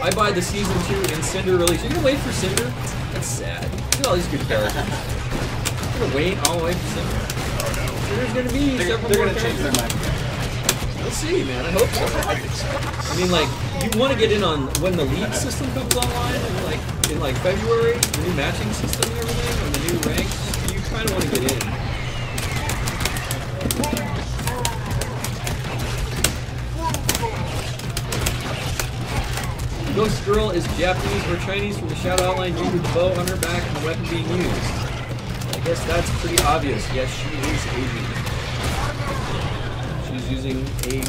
[SPEAKER 3] [LAUGHS] I buy the season two and Cinder release. You're gonna wait for Cinder? That's sad. Look at all these good characters. gonna wait all the way for seven. There's gonna be
[SPEAKER 2] They're,
[SPEAKER 3] several
[SPEAKER 2] they're gonna change their mind.
[SPEAKER 3] We'll see, man. I hope so. I mean, like, you want to get in on when the league system comes online, and like in like February, the new matching system and everything, and the new ranks. You kind of want to get in. Ghost Girl is Japanese or Chinese from the Shadow Outline due to the bow on her back and the weapon being used. I guess that's pretty obvious. Yes, she is Asian. She's using a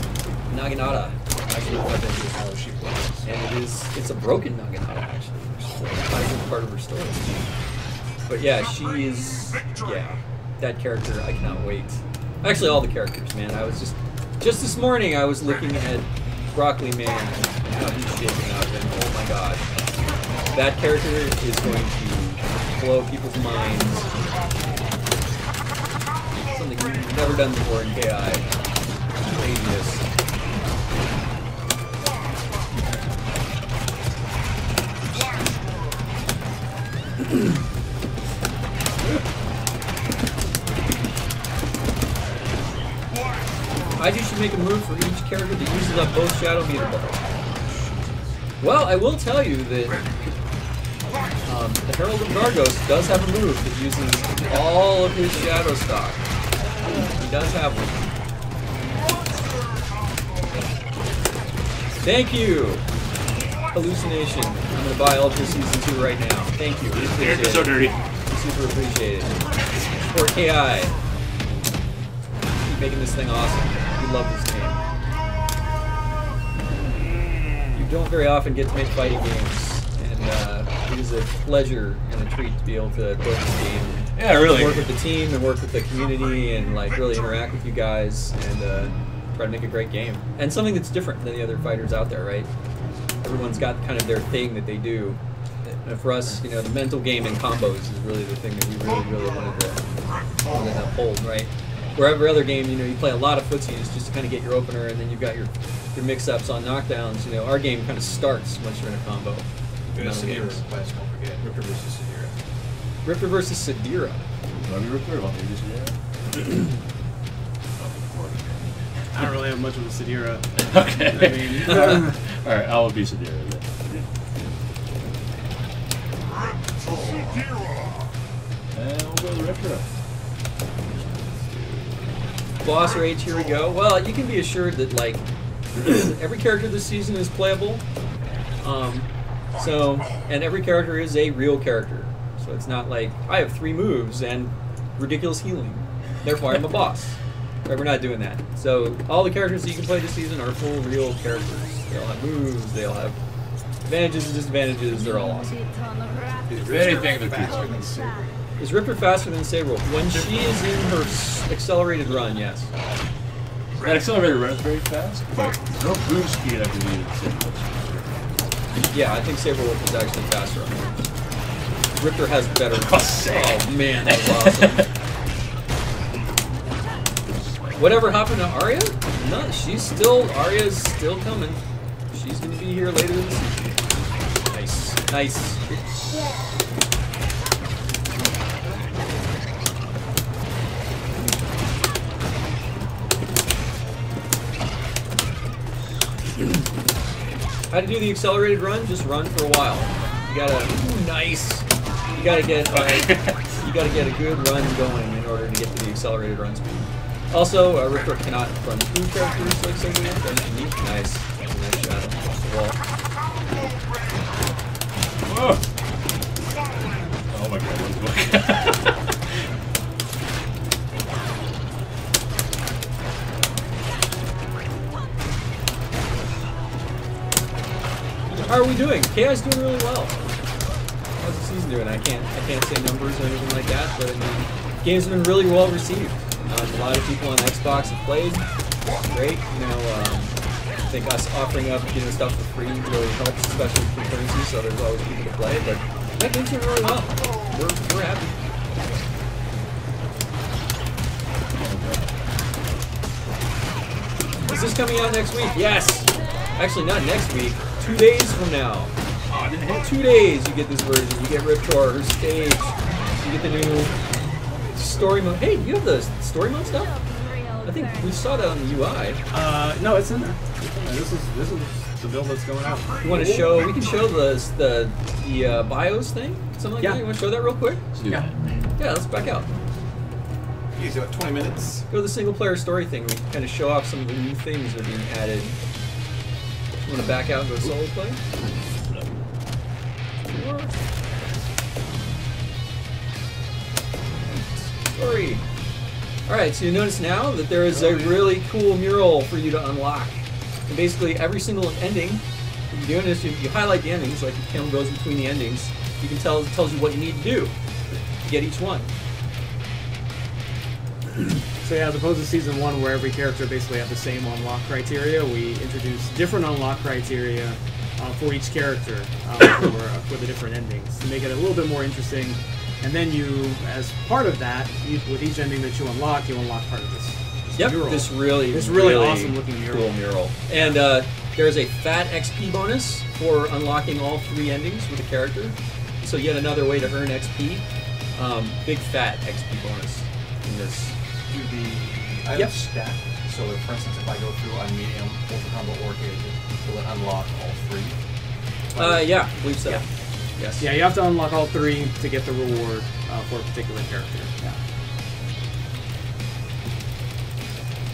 [SPEAKER 3] naginata. Weapon.
[SPEAKER 2] How she plays.
[SPEAKER 3] And it is it's a broken naginata actually, which is part of her story. But yeah, she is yeah, that character I cannot wait. Actually all the characters, man. I was just just this morning I was looking at Broccoli Man and how he's shaping up and oh my god. That character is going to blow people's minds. Something we've never done before in KI. Craziness. I just should make a move for each character that uses up both Shadow Meter. Well, I will tell you that um, the Herald of Gargos does have a move that uses all of his Shadow stock. He does have one. Thank you! Hallucination. I'm gonna buy Ultra Season 2 right now. Thank you. Appreciate
[SPEAKER 1] You're so dirty.
[SPEAKER 3] Super appreciated. For KI. Keep making this thing awesome. We love this game. You don't very often get to make fighting games, and uh, it is a pleasure and a treat to be able to play this game.
[SPEAKER 1] Yeah, really.
[SPEAKER 3] Work with the team and work with the community and like really interact with you guys and uh, try to make a great game. And something that's different than the other fighters out there, right? Everyone's got kind of their thing that they do. And for us, you know, the mental game and combos is really the thing that we really, really wanted to, wanted to uphold, right? Where every other game, you know, you play a lot of footsies just to kind of get your opener, and then you've got your your mix-ups on knockdowns. You know, our game kind of starts once you're in a combo.
[SPEAKER 2] Good
[SPEAKER 3] Metal
[SPEAKER 2] Sadira request, don't forget. Ripper versus Sadira.
[SPEAKER 3] Ripper versus Sadira.
[SPEAKER 1] Let me record one. Maybe just [CLEARS THROAT]
[SPEAKER 4] I don't really have much of a Sadira. [LAUGHS]
[SPEAKER 1] Okay.
[SPEAKER 4] I mean, [LAUGHS]
[SPEAKER 1] All right, I will be Sadira then. And we'll go retro.
[SPEAKER 3] boss rage, here we go. Well, you can be assured that like [CLEARS THROAT] every character this season is playable. Um, so, and every character is a real character. So it's not like I have three moves and ridiculous healing. Therefore, I'm a boss. Right, we're not doing that. So all the characters that you can play this season are full real characters. They all have moves. They all have advantages and disadvantages. They're all awesome.
[SPEAKER 1] If anything, they're
[SPEAKER 2] faster
[SPEAKER 1] cute.
[SPEAKER 2] than Saber.
[SPEAKER 3] Is Ripper faster than Saber? When she is in her accelerated run, yes.
[SPEAKER 1] That accelerated run is very fast, but no move speed I believe. is
[SPEAKER 3] Yeah, I think Sabrewulf is actually faster on moves. Ripper has better.
[SPEAKER 1] Oh.
[SPEAKER 3] Oh man, that was awesome. [LAUGHS] Whatever happened to Aria? No, she's still Aria's still coming. She's gonna be here later in the season. Nice, nice. How to do the accelerated run? Just run for a while. You gotta ooh, nice. You gotta get uh, you gotta get a good run going in order to get to the accelerated run speed. Also, uh, Ripper cannot run through characters like. That's unique. Nice. That's a nice shot off the wall.
[SPEAKER 1] Oh. oh my god, look. [LAUGHS]
[SPEAKER 3] How are we doing? KI's doing really well. How's the season doing? I can't I can't say numbers or anything like that, but I mean, games have been really well received. Um, a lot of people on Xbox have played. Great, you know. Um, I think us offering up you know stuff for free really helps, especially with concurrency. So there's always people to play. But that game's doing really well. We're we're happy. Is this coming out next week? Yes. Actually, not next week. Two days from now. Oh, two days. You get this version. You get Riptor, her stage. You get the new story mode. Hey, you have the story mode stuff? I think we saw that on the UI.
[SPEAKER 4] Uh, no, it's in there. This is this is the build that's going out.
[SPEAKER 3] You want to show? We can show the the the uh, bios thing, something like
[SPEAKER 4] Yeah.
[SPEAKER 3] that. You want to show that real quick?
[SPEAKER 4] Yeah.
[SPEAKER 1] that.
[SPEAKER 3] Yeah, let's back out.
[SPEAKER 2] He's got 20 minutes.
[SPEAKER 3] Go to the single player story thing. We kind of show off some of the new things that are being added. You want to back out and go solo play? Sure. Story. All right, so you notice now that there is a really cool mural for you to unlock. And basically, every single ending that you're doing is you, you highlight the endings, like the camera goes between the endings. You can tell it tells you what you need to do to get each one. [CLEARS THROAT]
[SPEAKER 4] So yeah, as opposed to season one, where every character basically had the same unlock criteria, we introduced different unlock criteria uh, for each character uh, for, uh, for the different endings to make it a little bit more interesting. And then you, as part of that, you, with each ending that you unlock, you unlock part of this. this
[SPEAKER 3] Yep,
[SPEAKER 4] mural.
[SPEAKER 3] this really,
[SPEAKER 4] This really awesome looking mural.
[SPEAKER 3] Cool mural. And uh, there's a fat XP bonus for unlocking all three endings with a character. So yet another way to earn XP. Um, big fat XP bonus in this.
[SPEAKER 2] Do the items
[SPEAKER 3] Yep.
[SPEAKER 2] stack. So, if, for instance, if I go through on medium, ultra combo, or gauge, will it unlock all three?
[SPEAKER 3] Uh, yeah, I believe so.
[SPEAKER 4] Yeah.
[SPEAKER 3] Yes.
[SPEAKER 4] Yeah, you have to unlock all three to get the reward uh, for a particular character. Yeah.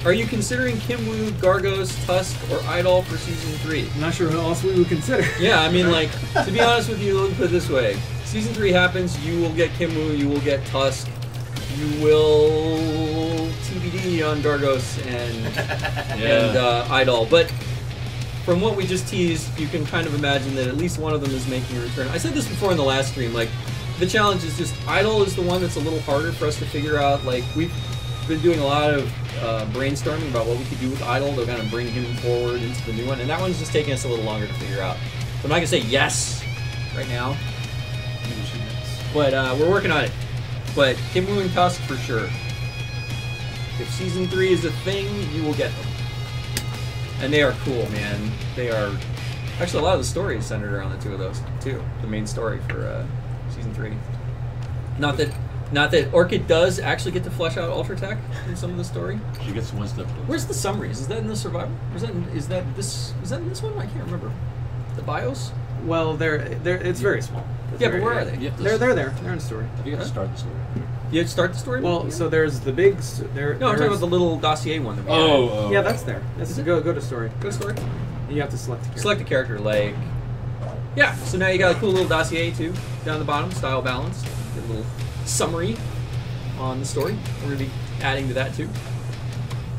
[SPEAKER 3] Are you considering Kim Wu, Gargos, Tusk, or Idol for season three?
[SPEAKER 4] I'm not sure who else we would consider.
[SPEAKER 3] Yeah, I mean, like, [LAUGHS] to be honest with you, let me put it this way. Season 3 happens, you will get Kim Wu, you will get Tusk, you will TBD on Gargos and, [LAUGHS] and uh, Idol. But from what we just teased, you can kind of imagine that at least one of them is making a return. I said this before in the last stream, like, the challenge is just, Idol is the one that's a little harder for us to figure out. Like, we've been doing a lot of uh, brainstorming about what we could do with Idol to kind of bring him forward into the new one, and that one's just taking us a little longer to figure out. So I'm not gonna say yes right now, but uh, we're working on it. But Kim Wu and Tusk for sure. If season three is a thing, you will get them, and they are cool, man. They are. Actually, a lot of the story is centered around the two of those too. The main story for uh, season three. Not that, not that Orchid does actually get to flesh out Ultra Tech in some of the story.
[SPEAKER 1] She gets one step.
[SPEAKER 3] Where's the summaries? Is that in the survival? Or is that in, is that this? Is that in this one? I can't remember. The bios?
[SPEAKER 4] Well, they're they're it's very small. It's
[SPEAKER 3] Yeah, but
[SPEAKER 4] very-
[SPEAKER 3] where are they?
[SPEAKER 1] You have to
[SPEAKER 4] They're they're there. They're in the story.
[SPEAKER 1] You got
[SPEAKER 3] Huh?
[SPEAKER 1] to start the story.
[SPEAKER 3] You start the story.
[SPEAKER 4] Well,
[SPEAKER 3] Yeah.
[SPEAKER 4] so there's the big. s- There.
[SPEAKER 3] no, I'm talking
[SPEAKER 4] there's-
[SPEAKER 3] about the little dossier one. That we
[SPEAKER 1] Oh,
[SPEAKER 3] had.
[SPEAKER 1] oh.
[SPEAKER 4] Yeah, that's there. That's
[SPEAKER 3] Is it?
[SPEAKER 4] go go to story.
[SPEAKER 3] Go to story.
[SPEAKER 4] And You have to select the character.
[SPEAKER 3] Select a character, like yeah. So now you got a cool little dossier too down the bottom, style balance. Get a little summary on the story. We're gonna be adding to that too.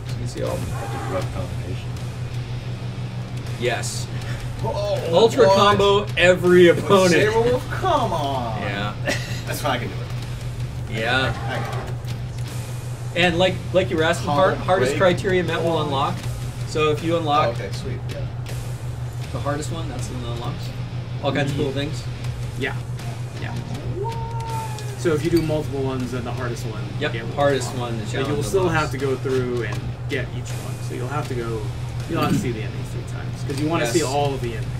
[SPEAKER 3] So you can see all.
[SPEAKER 1] That's a rough combination.
[SPEAKER 3] Yes. [LAUGHS]
[SPEAKER 2] Oh,
[SPEAKER 3] Ultra
[SPEAKER 2] what?
[SPEAKER 3] combo every
[SPEAKER 2] With
[SPEAKER 3] opponent.
[SPEAKER 2] Sabrewulf? Come on.
[SPEAKER 3] Yeah. [LAUGHS]
[SPEAKER 2] That's fine, I can do it.
[SPEAKER 3] Yeah.
[SPEAKER 2] I can do it.
[SPEAKER 3] And like like you were asking,
[SPEAKER 2] Combo
[SPEAKER 3] hard, hardest
[SPEAKER 2] break.
[SPEAKER 3] criteria met will unlock. So if you
[SPEAKER 2] Oh,
[SPEAKER 3] unlock
[SPEAKER 2] okay, sweet. Yeah.
[SPEAKER 3] the hardest one, that's the one that unlocks. All kinds of cool mm-hmm. things.
[SPEAKER 4] Yeah. Yeah. So if you do multiple ones, then the hardest one. you
[SPEAKER 3] Yep,
[SPEAKER 4] get one.
[SPEAKER 3] hardest one. The
[SPEAKER 4] But
[SPEAKER 3] challenge
[SPEAKER 4] you'll still
[SPEAKER 3] unlocks.
[SPEAKER 4] have to go through and get each one. So you'll have to go. You'll have to see the endings three times because you want to see all of the endings,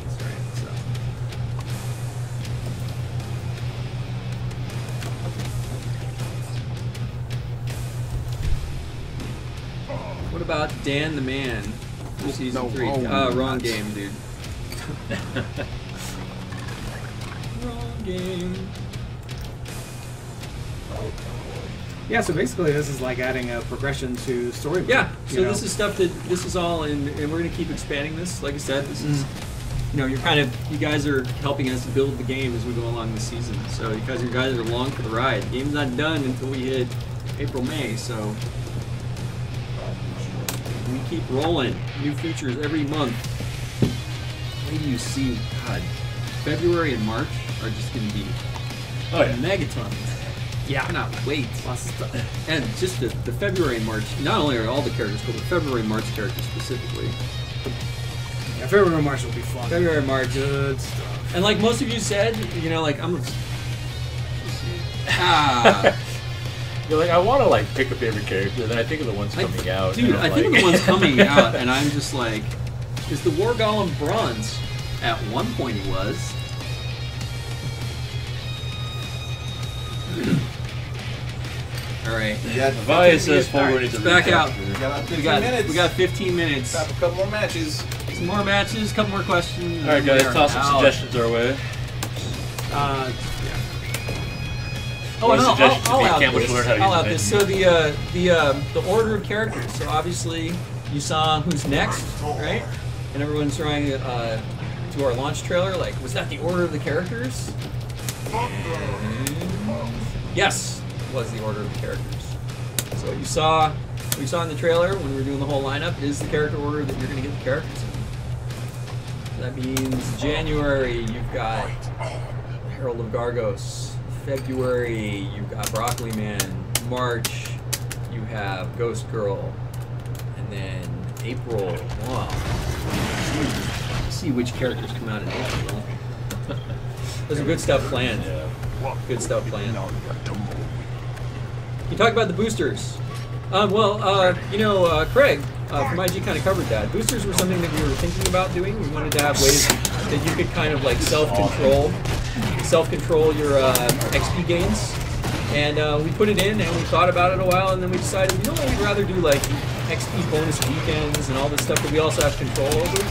[SPEAKER 3] Dan the Man for season
[SPEAKER 5] no,
[SPEAKER 3] three?
[SPEAKER 5] oh,
[SPEAKER 3] Ah, wrong game, dude. wrong game.
[SPEAKER 4] Yeah. So basically, this is like adding a progression to story. mode,
[SPEAKER 3] Yeah. So
[SPEAKER 4] know?
[SPEAKER 3] this is stuff that this is all, in, and we're gonna keep expanding this. Like I said, this is. You know, you're kind of you guys are helping us build the game as we go along this season. So because you guys are along for the ride. The game's not done until we hit April, May. So keep rolling. New features every month. Wait do you see? God, February and March are just gonna be
[SPEAKER 1] Oh yeah.
[SPEAKER 3] megatons. Yeah, I cannot wait.
[SPEAKER 4] Lots of stuff.
[SPEAKER 3] And just the, the February and March, not only are all the characters cool, but February and March characters specifically.
[SPEAKER 4] Yeah, February and March will be fun.
[SPEAKER 3] February and March.
[SPEAKER 4] Good stuff.
[SPEAKER 3] And like most of you said, you know, like I'm. [LAUGHS] Ah,
[SPEAKER 1] You're like, I want to like pick a favorite character, then I think of the ones
[SPEAKER 3] I-
[SPEAKER 1] coming out.
[SPEAKER 3] dude,
[SPEAKER 1] and
[SPEAKER 3] I
[SPEAKER 1] I'm
[SPEAKER 3] think of the ones coming [LAUGHS] out, and I'm just like, is the War Golem bronze? At one point, he was. [CLEARS THROAT] All right.
[SPEAKER 2] We got
[SPEAKER 1] Via
[SPEAKER 2] 15
[SPEAKER 1] says
[SPEAKER 2] minutes.
[SPEAKER 1] forward
[SPEAKER 2] Alright,
[SPEAKER 1] into
[SPEAKER 3] back out.
[SPEAKER 2] We got about 15
[SPEAKER 3] We got
[SPEAKER 2] minutes.
[SPEAKER 3] we got 15 minutes.
[SPEAKER 2] Have a couple more matches.
[SPEAKER 3] Some more matches, couple more questions.
[SPEAKER 1] All right, guys, toss some
[SPEAKER 3] out.
[SPEAKER 1] suggestions our way.
[SPEAKER 4] Uh,
[SPEAKER 3] Oh,
[SPEAKER 1] What
[SPEAKER 3] and I'll, I'll,
[SPEAKER 1] if you
[SPEAKER 3] I'll out
[SPEAKER 1] can't wait
[SPEAKER 3] this.
[SPEAKER 1] to learn how to
[SPEAKER 3] I'll out this. So the uh, the um, the order of characters. So obviously you saw who's next, right? And everyone's trying uh, to our launch trailer. Like, was that the order of the characters? And yes, was the order of the characters. So you saw what you saw in the trailer when we were doing the whole lineup is the character order that you're going to get the characters in. That means January you've got Herald of Gargos. February, you've got Broccoli Man. March, you have Ghost Girl. And then April, wow. See, which characters come out in April. There's [LAUGHS] some good stuff planned. Good stuff planned. You talk about the boosters. Um, well, uh, you know, uh, Craig uh, from IG kind of covered that. Boosters were something that we were thinking about doing. We wanted to have ways that you could kind of like self-control, self-control your uh, XP gains. And uh, we put it in, and we thought about it a while, and then we decided, you know what, we'd rather do like XP bonus weekends and all this stuff that we also have control over.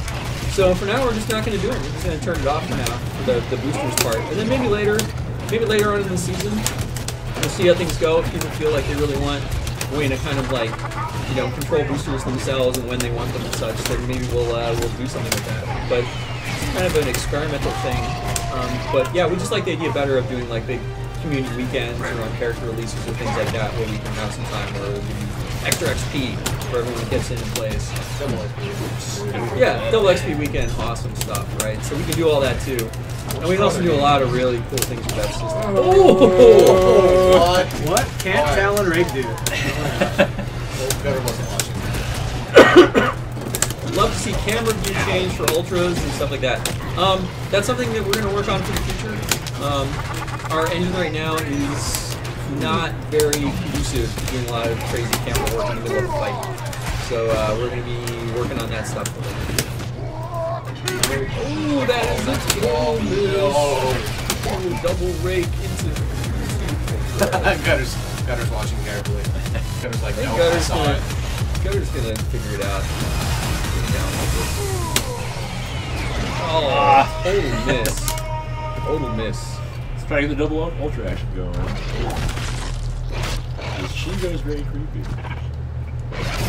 [SPEAKER 3] So for now, we're just not going to do it. We're just going to turn it off for now, for the, the boosters part. And then maybe later, maybe later on in the season, we'll see how things go. If people feel like they really want way to kind of like, you know, control boosters themselves and when they want them and such, then maybe we'll uh, we'll do something with that. But it's kind of an experimental thing. Um, but yeah, we just like the idea better of doing like big community weekends or on character releases or things like that, where we can have some time where we do extra XP where everyone gets in and plays. Yeah, double XP weekend, awesome stuff, right? So we can do all that too. And we can also do a lot of really cool things with that system.
[SPEAKER 2] Oh, what?
[SPEAKER 4] what? Can't
[SPEAKER 2] Alright.
[SPEAKER 4] Talon Rig do? [LAUGHS]
[SPEAKER 3] see camera view change for ultras and stuff like that. Um, that's something that we're going to work on for the future. Um, our engine right now is not very conducive to doing a lot of crazy camera work in the middle of a fight. So uh, we're going to be working on that stuff. Ooh, that is a kill miss. Ooh, double rake into. [LAUGHS]
[SPEAKER 2] Gutter's, Gutter's watching carefully. Gutter's like,
[SPEAKER 3] I
[SPEAKER 2] no, I
[SPEAKER 3] Gutter's
[SPEAKER 2] saw
[SPEAKER 3] gonna,
[SPEAKER 2] it.
[SPEAKER 3] Gutter's gonna figure it out. Get down this. Oh,
[SPEAKER 1] Ah.
[SPEAKER 3] total miss. Total miss.
[SPEAKER 1] Let's try to get the double ult- ultra action going. This Shingo is very creepy.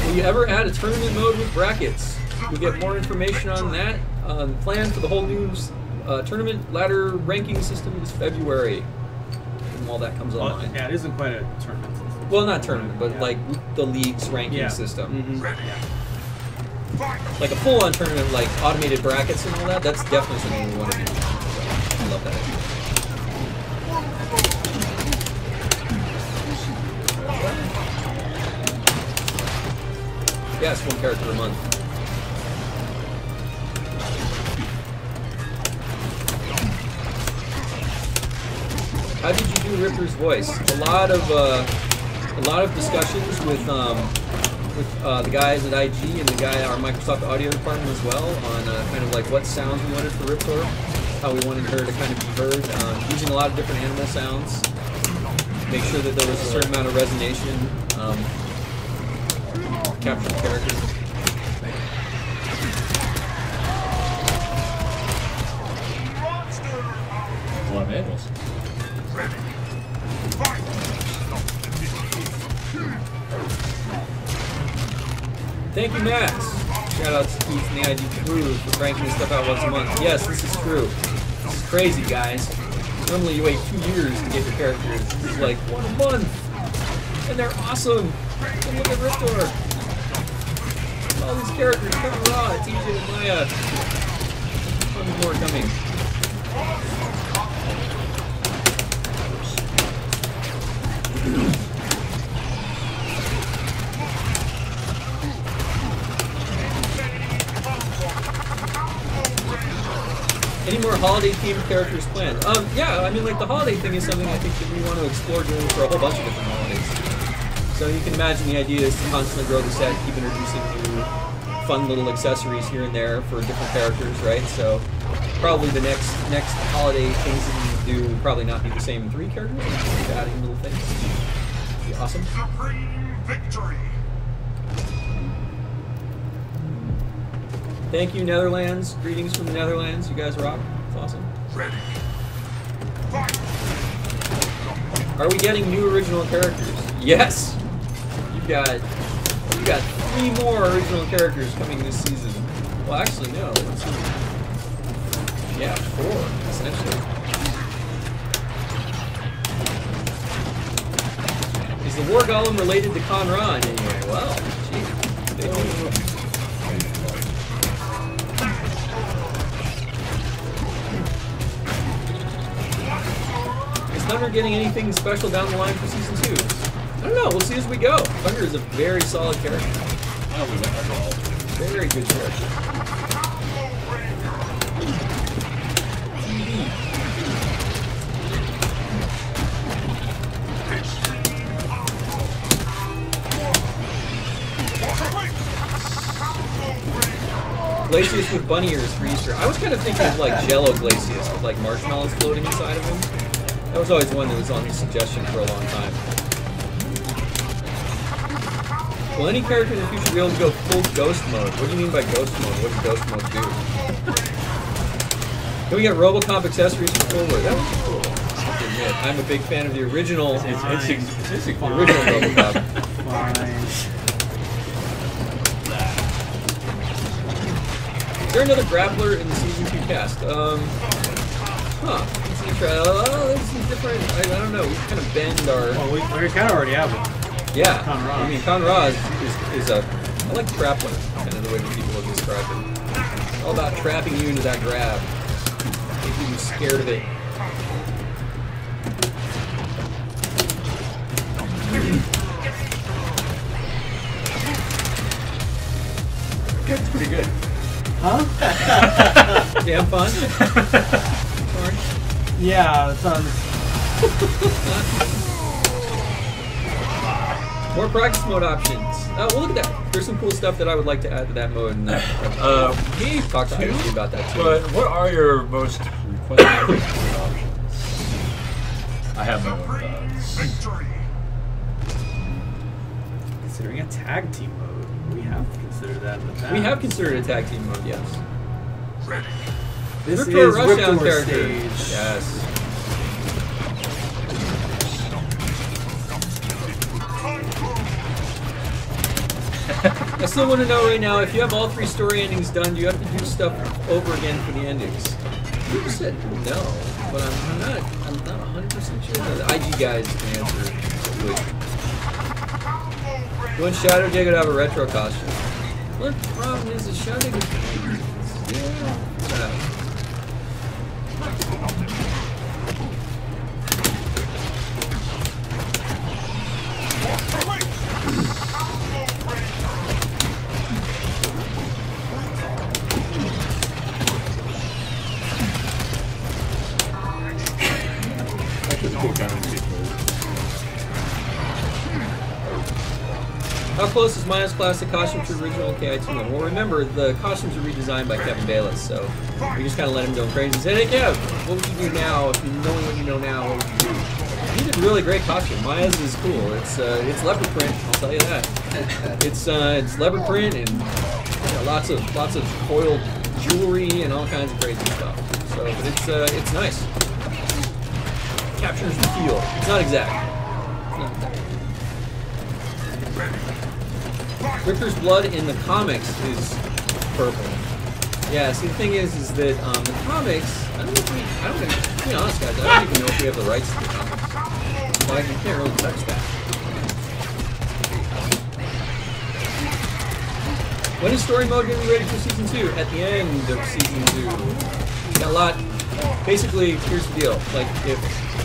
[SPEAKER 3] Will you ever add a tournament mode with brackets? We'll get more information on that. Um, plan for the whole new uh, tournament ladder ranking system is February. And all that comes
[SPEAKER 4] Well,
[SPEAKER 3] online.
[SPEAKER 4] yeah, it isn't quite a tournament.
[SPEAKER 3] Well, not tournament, but
[SPEAKER 4] Yeah.
[SPEAKER 3] like the league's ranking
[SPEAKER 4] Yeah.
[SPEAKER 3] system.
[SPEAKER 4] Yeah.
[SPEAKER 3] Like a full-on tournament, like automated brackets and all that. That's definitely something we want to do. I love that idea. It's one character a month. How did you do Riptor's voice? A lot of uh, a lot of discussions with um, with uh, the guys at IG and the guy at our Microsoft Audio department as well on uh, kind of like what sounds we wanted for Riptor, how we wanted her to kind of be heard, um, using a lot of different animal sounds. Make sure that there was a certain amount of resonation. Um, capture the character.
[SPEAKER 1] A lot of animals.
[SPEAKER 3] Thank you, Max. Shout out to Keits and the IG crew for cranking this stuff out once a month. Yes, this is true. This is crazy, guys. Normally you wait two years to get your characters. This is like one a month. And they're awesome. And look at Riptor. All these characters coming raw. TJ and Maya. More coming. Holiday themed characters planned? Um, yeah, I mean, like the holiday thing is something I think that we want to explore doing for a whole bunch of different holidays. So you can imagine the idea is to constantly grow the set, keep introducing new fun little accessories here and there for different characters, right? So probably the next next holiday things that we do will probably not be the same in three characters, keep adding little things. Be Awesome.
[SPEAKER 5] Supreme victory.
[SPEAKER 3] Thank you, Netherlands. Greetings from the Netherlands. You guys rock. Awesome.
[SPEAKER 5] Ready. Fight.
[SPEAKER 3] Are we getting new original characters? Yes. You've got you got three more original characters coming this season. Well, actually, no. Let's see. Yeah, four essentially. Is the War Golem related to Kan-Ra in any way? Well, gee, Thunder getting anything special down the line for season two? I don't know. We'll see as we go. Thunder is a very solid character.
[SPEAKER 1] Oh, we went our all.
[SPEAKER 3] Very good character. Glacius with bunny ears for Easter. I was kind of thinking of like Jello Glacius with like marshmallows floating inside of him. That was always one that was on the suggestion for a long time. Will any character in the future be able to go full ghost mode? What do you mean by ghost mode? What does ghost mode do? Can we get Robocop accessories for forward? That would be cool. Admit, I'm a big fan of the original,
[SPEAKER 1] It's, it's, it's, it's, it's
[SPEAKER 3] the original Robocop.
[SPEAKER 4] Fine.
[SPEAKER 3] Is there another grappler in the season two cast? Um, huh. It's inter- there's some different. I, I don't know. We kind of bend our.
[SPEAKER 4] Well, we, we kind of already have one.
[SPEAKER 3] Yeah.
[SPEAKER 4] Kan-Ra.
[SPEAKER 3] I mean, Kan-Ra is, is, is a. I like grappler, kind of the way that people have described it. All about trapping you into that grab, making you scared of it.
[SPEAKER 1] That's pretty good.
[SPEAKER 4] Huh? [LAUGHS]
[SPEAKER 3] Damn fun. [LAUGHS] Sorry.
[SPEAKER 4] Yeah, it sounds.
[SPEAKER 3] More practice mode options. Oh, well, look at that. There's some cool stuff that I would like to add to that mode. And uh,
[SPEAKER 1] Uh, me
[SPEAKER 3] talk to IoT about that too.
[SPEAKER 1] But what are your most requested options? I have my own thoughts.
[SPEAKER 5] victory.
[SPEAKER 4] Considering a tag team mode, we have considered that in the past.
[SPEAKER 3] we have considered a tag team mode, yes.
[SPEAKER 5] Ready.
[SPEAKER 4] This
[SPEAKER 3] Riptor
[SPEAKER 4] is
[SPEAKER 3] Rushdown
[SPEAKER 4] Riptor
[SPEAKER 3] character.
[SPEAKER 4] stage.
[SPEAKER 3] Yes. [LAUGHS] I still want to know right now if you have all three story endings done, do you have to do stuff over again for the endings? You said no, but I'm, not. I'm not 100 percent sure. The IG guys can answer. You want Shadow Digger have a retro costume? What the problem is, is Shadow Digger? Yeah. Maya's classic costume to original KI2 one? Well, remember, the costumes are redesigned by Kevin Bayliss, so we just kind of let him go crazy and said, hey, Kev, what would you do now? If you know what you know now, what would you do? He did a really great costume. Maya's is cool. It's uh, it's leopard print, I'll tell you that. [LAUGHS] it's uh, it's leopard print and you know, lots of lots of foiled jewelry and all kinds of crazy stuff. So, but it's uh, it's nice. Captures the feel. It's not exact. Riptor's blood in the comics is purple. Yeah, see the thing is, is that um, the comics, I don't know if we, I don't even, to be honest guys, I don't even know if we have the rights to the comics. Like, you can't really touch that. When is story mode going to be ready for season two? At the end of season two. Got a lot. Basically, here's the deal. Like, if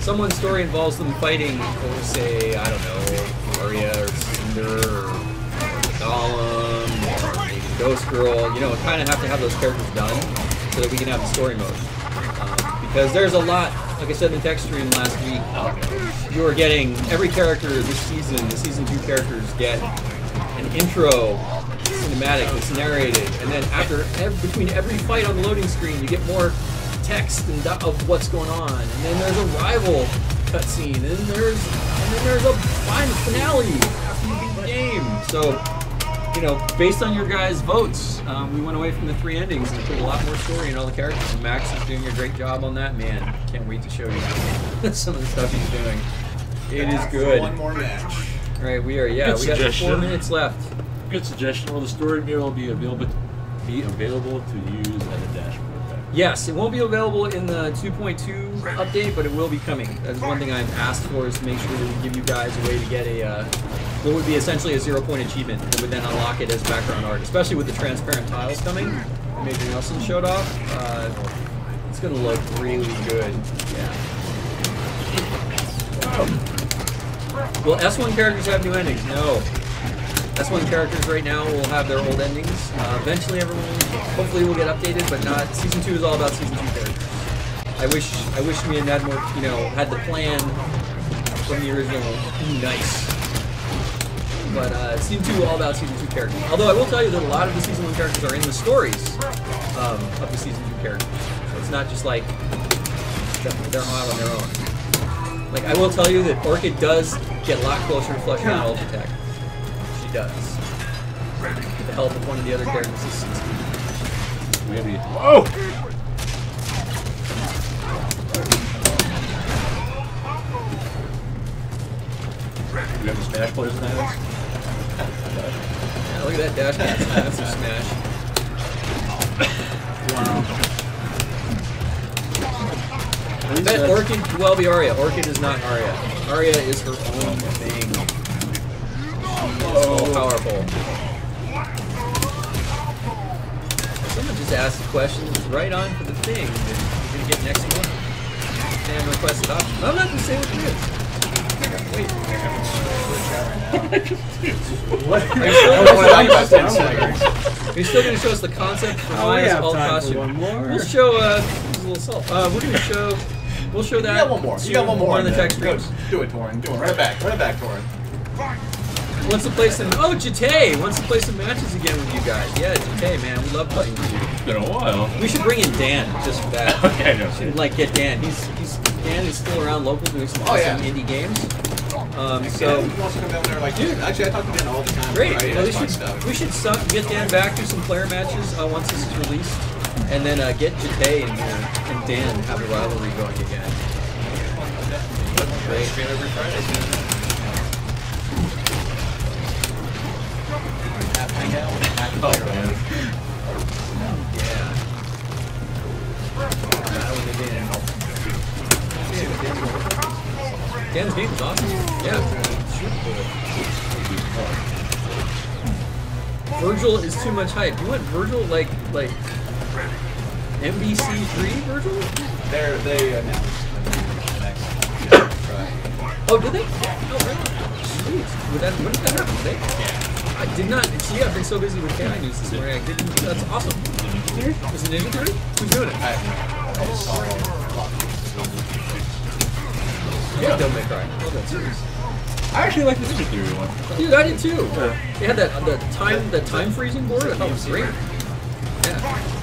[SPEAKER 3] someone's story involves them fighting, or say, I don't know, Aria or Cinder or, maybe Ghost Girl, you know, kind of have to have those characters done so that we can have the story mode. Um, because there's a lot, like I said in the text stream last week, you are getting every character this season, the season two characters get an intro cinematic that's narrated, and then after ev- between every fight on the loading screen, you get more text and of what's going on, and then there's a rival cutscene, and there's and then there's a final finale after you beat the game. So, you know, based on your guys' votes, um, we went away from the three endings and put a lot more story in all the characters. And Max is doing a great job on that. Man, can't wait to show you [LAUGHS] some of the stuff he's doing. It is good.
[SPEAKER 2] One more match.
[SPEAKER 3] All right, we are. Yeah,
[SPEAKER 1] Good
[SPEAKER 3] we got four minutes left.
[SPEAKER 1] Good suggestion. Will the story mirror will be available be available to use as a dashboard?
[SPEAKER 3] Yes, it won't be available in the 2.2 update, but it will be coming. That's one thing I've asked for is to make sure that we give you guys a way to get a uh, what would be essentially a zero-point achievement that would then unlock it as background art, especially with the transparent tiles coming. Major Nelson showed off. Uh, it's gonna look really good. Yeah. Will S1 characters have new endings? No. S1 characters right now will have their old endings. Uh, eventually, everyone, hopefully, will get updated, but not. Season two is all about season two characters. I wish, I wish we had had more, you know, had the plan from the original. Ooh, nice. But uh, season two, all about season two characters. Although I will tell you that a lot of the season one characters are in the stories um, of the season two characters. So it's not just like they're they're out on their own. Like I will tell you that Orchid does get a lot closer to fleshing out Ultra Tech. She does. With the help of one of the other characters this season.
[SPEAKER 1] Maybe. Whoa! We have the Smash players in that.
[SPEAKER 3] Yeah, look at that dash cat. That's a smash. I bet Orchid could well be Aria. Orchid is not Aria. Aria is her own thing. So powerful. Someone just asked a question that's right on for the thing that you're gonna get next month. Fan requested option. I'm not gonna say what it is. Wait. Are you still gonna
[SPEAKER 2] want to talk about
[SPEAKER 3] show us-
[SPEAKER 2] seconds.
[SPEAKER 3] are still gonna show us the concept for
[SPEAKER 4] Oh, we
[SPEAKER 3] Maya's
[SPEAKER 4] have
[SPEAKER 3] alt costume?
[SPEAKER 4] one more.
[SPEAKER 3] We'll show uh a little salt. Uh we're gonna show we'll show that.
[SPEAKER 2] You got one more. You got one more.
[SPEAKER 3] on the text
[SPEAKER 2] Go,
[SPEAKER 3] streams.
[SPEAKER 2] do it, Torin. Do it. Run it back. Run it back, Torin.
[SPEAKER 3] Wants to play some oh Jate wants to play some matches again with you guys. Yeah, Jate, man, we love playing with you.
[SPEAKER 1] It's been a while.
[SPEAKER 3] We should bring in Dan just for that. [LAUGHS]
[SPEAKER 1] Okay, no.
[SPEAKER 3] Should like get Dan. He's he's Dan is still around local doing some
[SPEAKER 2] Oh,
[SPEAKER 3] awesome
[SPEAKER 2] yeah.
[SPEAKER 3] indie games. Um
[SPEAKER 2] So
[SPEAKER 3] so
[SPEAKER 2] he wants to come down there like, dude. Actually, I talk to Dan all the time.
[SPEAKER 3] Great.
[SPEAKER 2] Right?
[SPEAKER 3] Well, we should we should some, get Dan back to some player matches uh, once this is released, and then uh, get Jate and, uh, and Dan have a rivalry going again. Great.
[SPEAKER 2] Stream every Friday. Half hang out, half
[SPEAKER 1] Oh man.
[SPEAKER 3] Yeah. That was a Dan. Dan's game is awesome. Yeah. Vergil is too much hype. You want Vergil like like MvC three Vergil?
[SPEAKER 2] They're, they announced the oh, next try.
[SPEAKER 3] Oh, did they? Oh, really? Sweet. Would that, when did that happen? Today? Yeah. I did not. See, I've been so busy with KI news this morning. I didn't. That's awesome. Is it Ninja Theory? Who's doing it?
[SPEAKER 2] I, I just saw a lot of
[SPEAKER 3] I Devil May Cry. I love that series.
[SPEAKER 1] I actually like the Ninja Theory one.
[SPEAKER 3] Dude, I did too. They had that the time the time freezing board. I thought it was great. Yeah.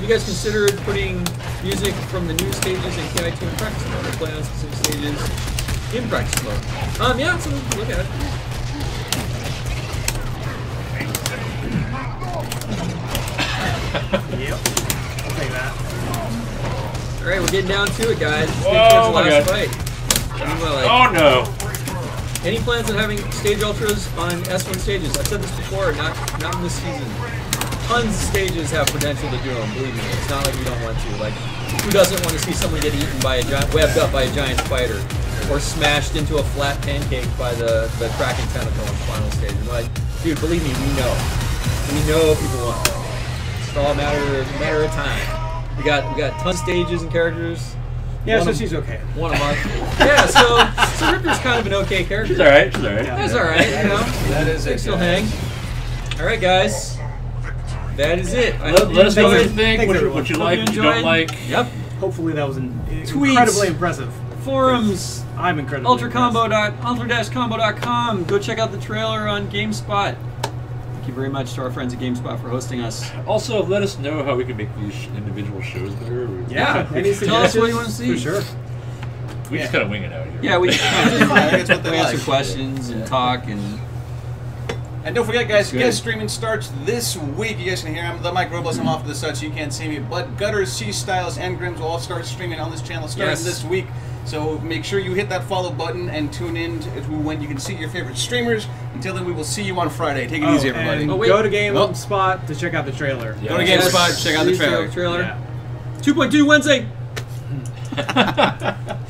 [SPEAKER 3] You guys considered putting music from the new stages in KI2 in practice mode or play on specific stages in practice mode? Um, yeah, so look at it.
[SPEAKER 4] Yep. I'll take that.
[SPEAKER 3] All right, we're getting down to it, guys. Is oh
[SPEAKER 1] my
[SPEAKER 3] last
[SPEAKER 1] God.
[SPEAKER 3] fight. Like,
[SPEAKER 1] Oh no!
[SPEAKER 3] Any plans on having stage ultras on S1 stages? I've said this before, not not in this season. Tons of stages have potential to do them, believe me. It's not like we don't want to. Like, who doesn't want to see someone get eaten by a giant, webbed up by a giant spider, or smashed into a flat pancake by the the Kraken tentacle on the final stage? And like, dude, believe me, we know. We know people want that. It's all a matter matter of time. We got we got tons of stages and characters.
[SPEAKER 4] Yeah,
[SPEAKER 3] One
[SPEAKER 4] so
[SPEAKER 3] of-
[SPEAKER 4] she's okay.
[SPEAKER 3] One a month. yeah, so so Riptor's kind of an okay character.
[SPEAKER 1] She's alright, she's alright.
[SPEAKER 3] That's all right, you know.
[SPEAKER 2] That is it.
[SPEAKER 3] still
[SPEAKER 2] guys.
[SPEAKER 3] hang. All right, guys. That is it. I
[SPEAKER 1] Let, let us know what you think, what you, what you like, what you don't like.
[SPEAKER 3] Yep.
[SPEAKER 4] Hopefully that was an,
[SPEAKER 3] Tweets.
[SPEAKER 4] incredibly impressive.
[SPEAKER 3] Forums.
[SPEAKER 4] I'm incredibly
[SPEAKER 3] Ultracombo dot ultra-combo.com. Go check out the trailer on GameSpot. You very much to our friends at GameSpot for hosting us.
[SPEAKER 1] Also, let us know how we can make these individual shows better.
[SPEAKER 3] Yeah,
[SPEAKER 4] Any
[SPEAKER 3] tell us what you want to see.
[SPEAKER 4] For sure.
[SPEAKER 1] We just kind of wing it out here.
[SPEAKER 3] Yeah, we
[SPEAKER 2] That's fine, that's what they
[SPEAKER 3] we answer
[SPEAKER 2] like.
[SPEAKER 3] questions and talk and
[SPEAKER 2] And don't forget, guys, guest streaming starts this week. You guys can hear I'm the Mike Robles. I'm off to the side, so you can't see me. But Gutters, C Styles, and Grims will all start streaming on this channel starting
[SPEAKER 3] Yes.
[SPEAKER 2] this week. So make sure you hit that follow button and tune in to when you can see your favorite streamers. Until then, we will see you on Friday. Take it
[SPEAKER 4] Oh,
[SPEAKER 2] easy, everybody.
[SPEAKER 3] Oh, wait.
[SPEAKER 4] go to Game
[SPEAKER 2] Oh.
[SPEAKER 4] Spot to check out the trailer.
[SPEAKER 1] Yeah.
[SPEAKER 2] Go to
[SPEAKER 1] Yes.
[SPEAKER 2] GameSpot, check out the trailer.
[SPEAKER 3] trailer.
[SPEAKER 4] Yeah.
[SPEAKER 3] 2.2 Wednesday. [LAUGHS] [LAUGHS]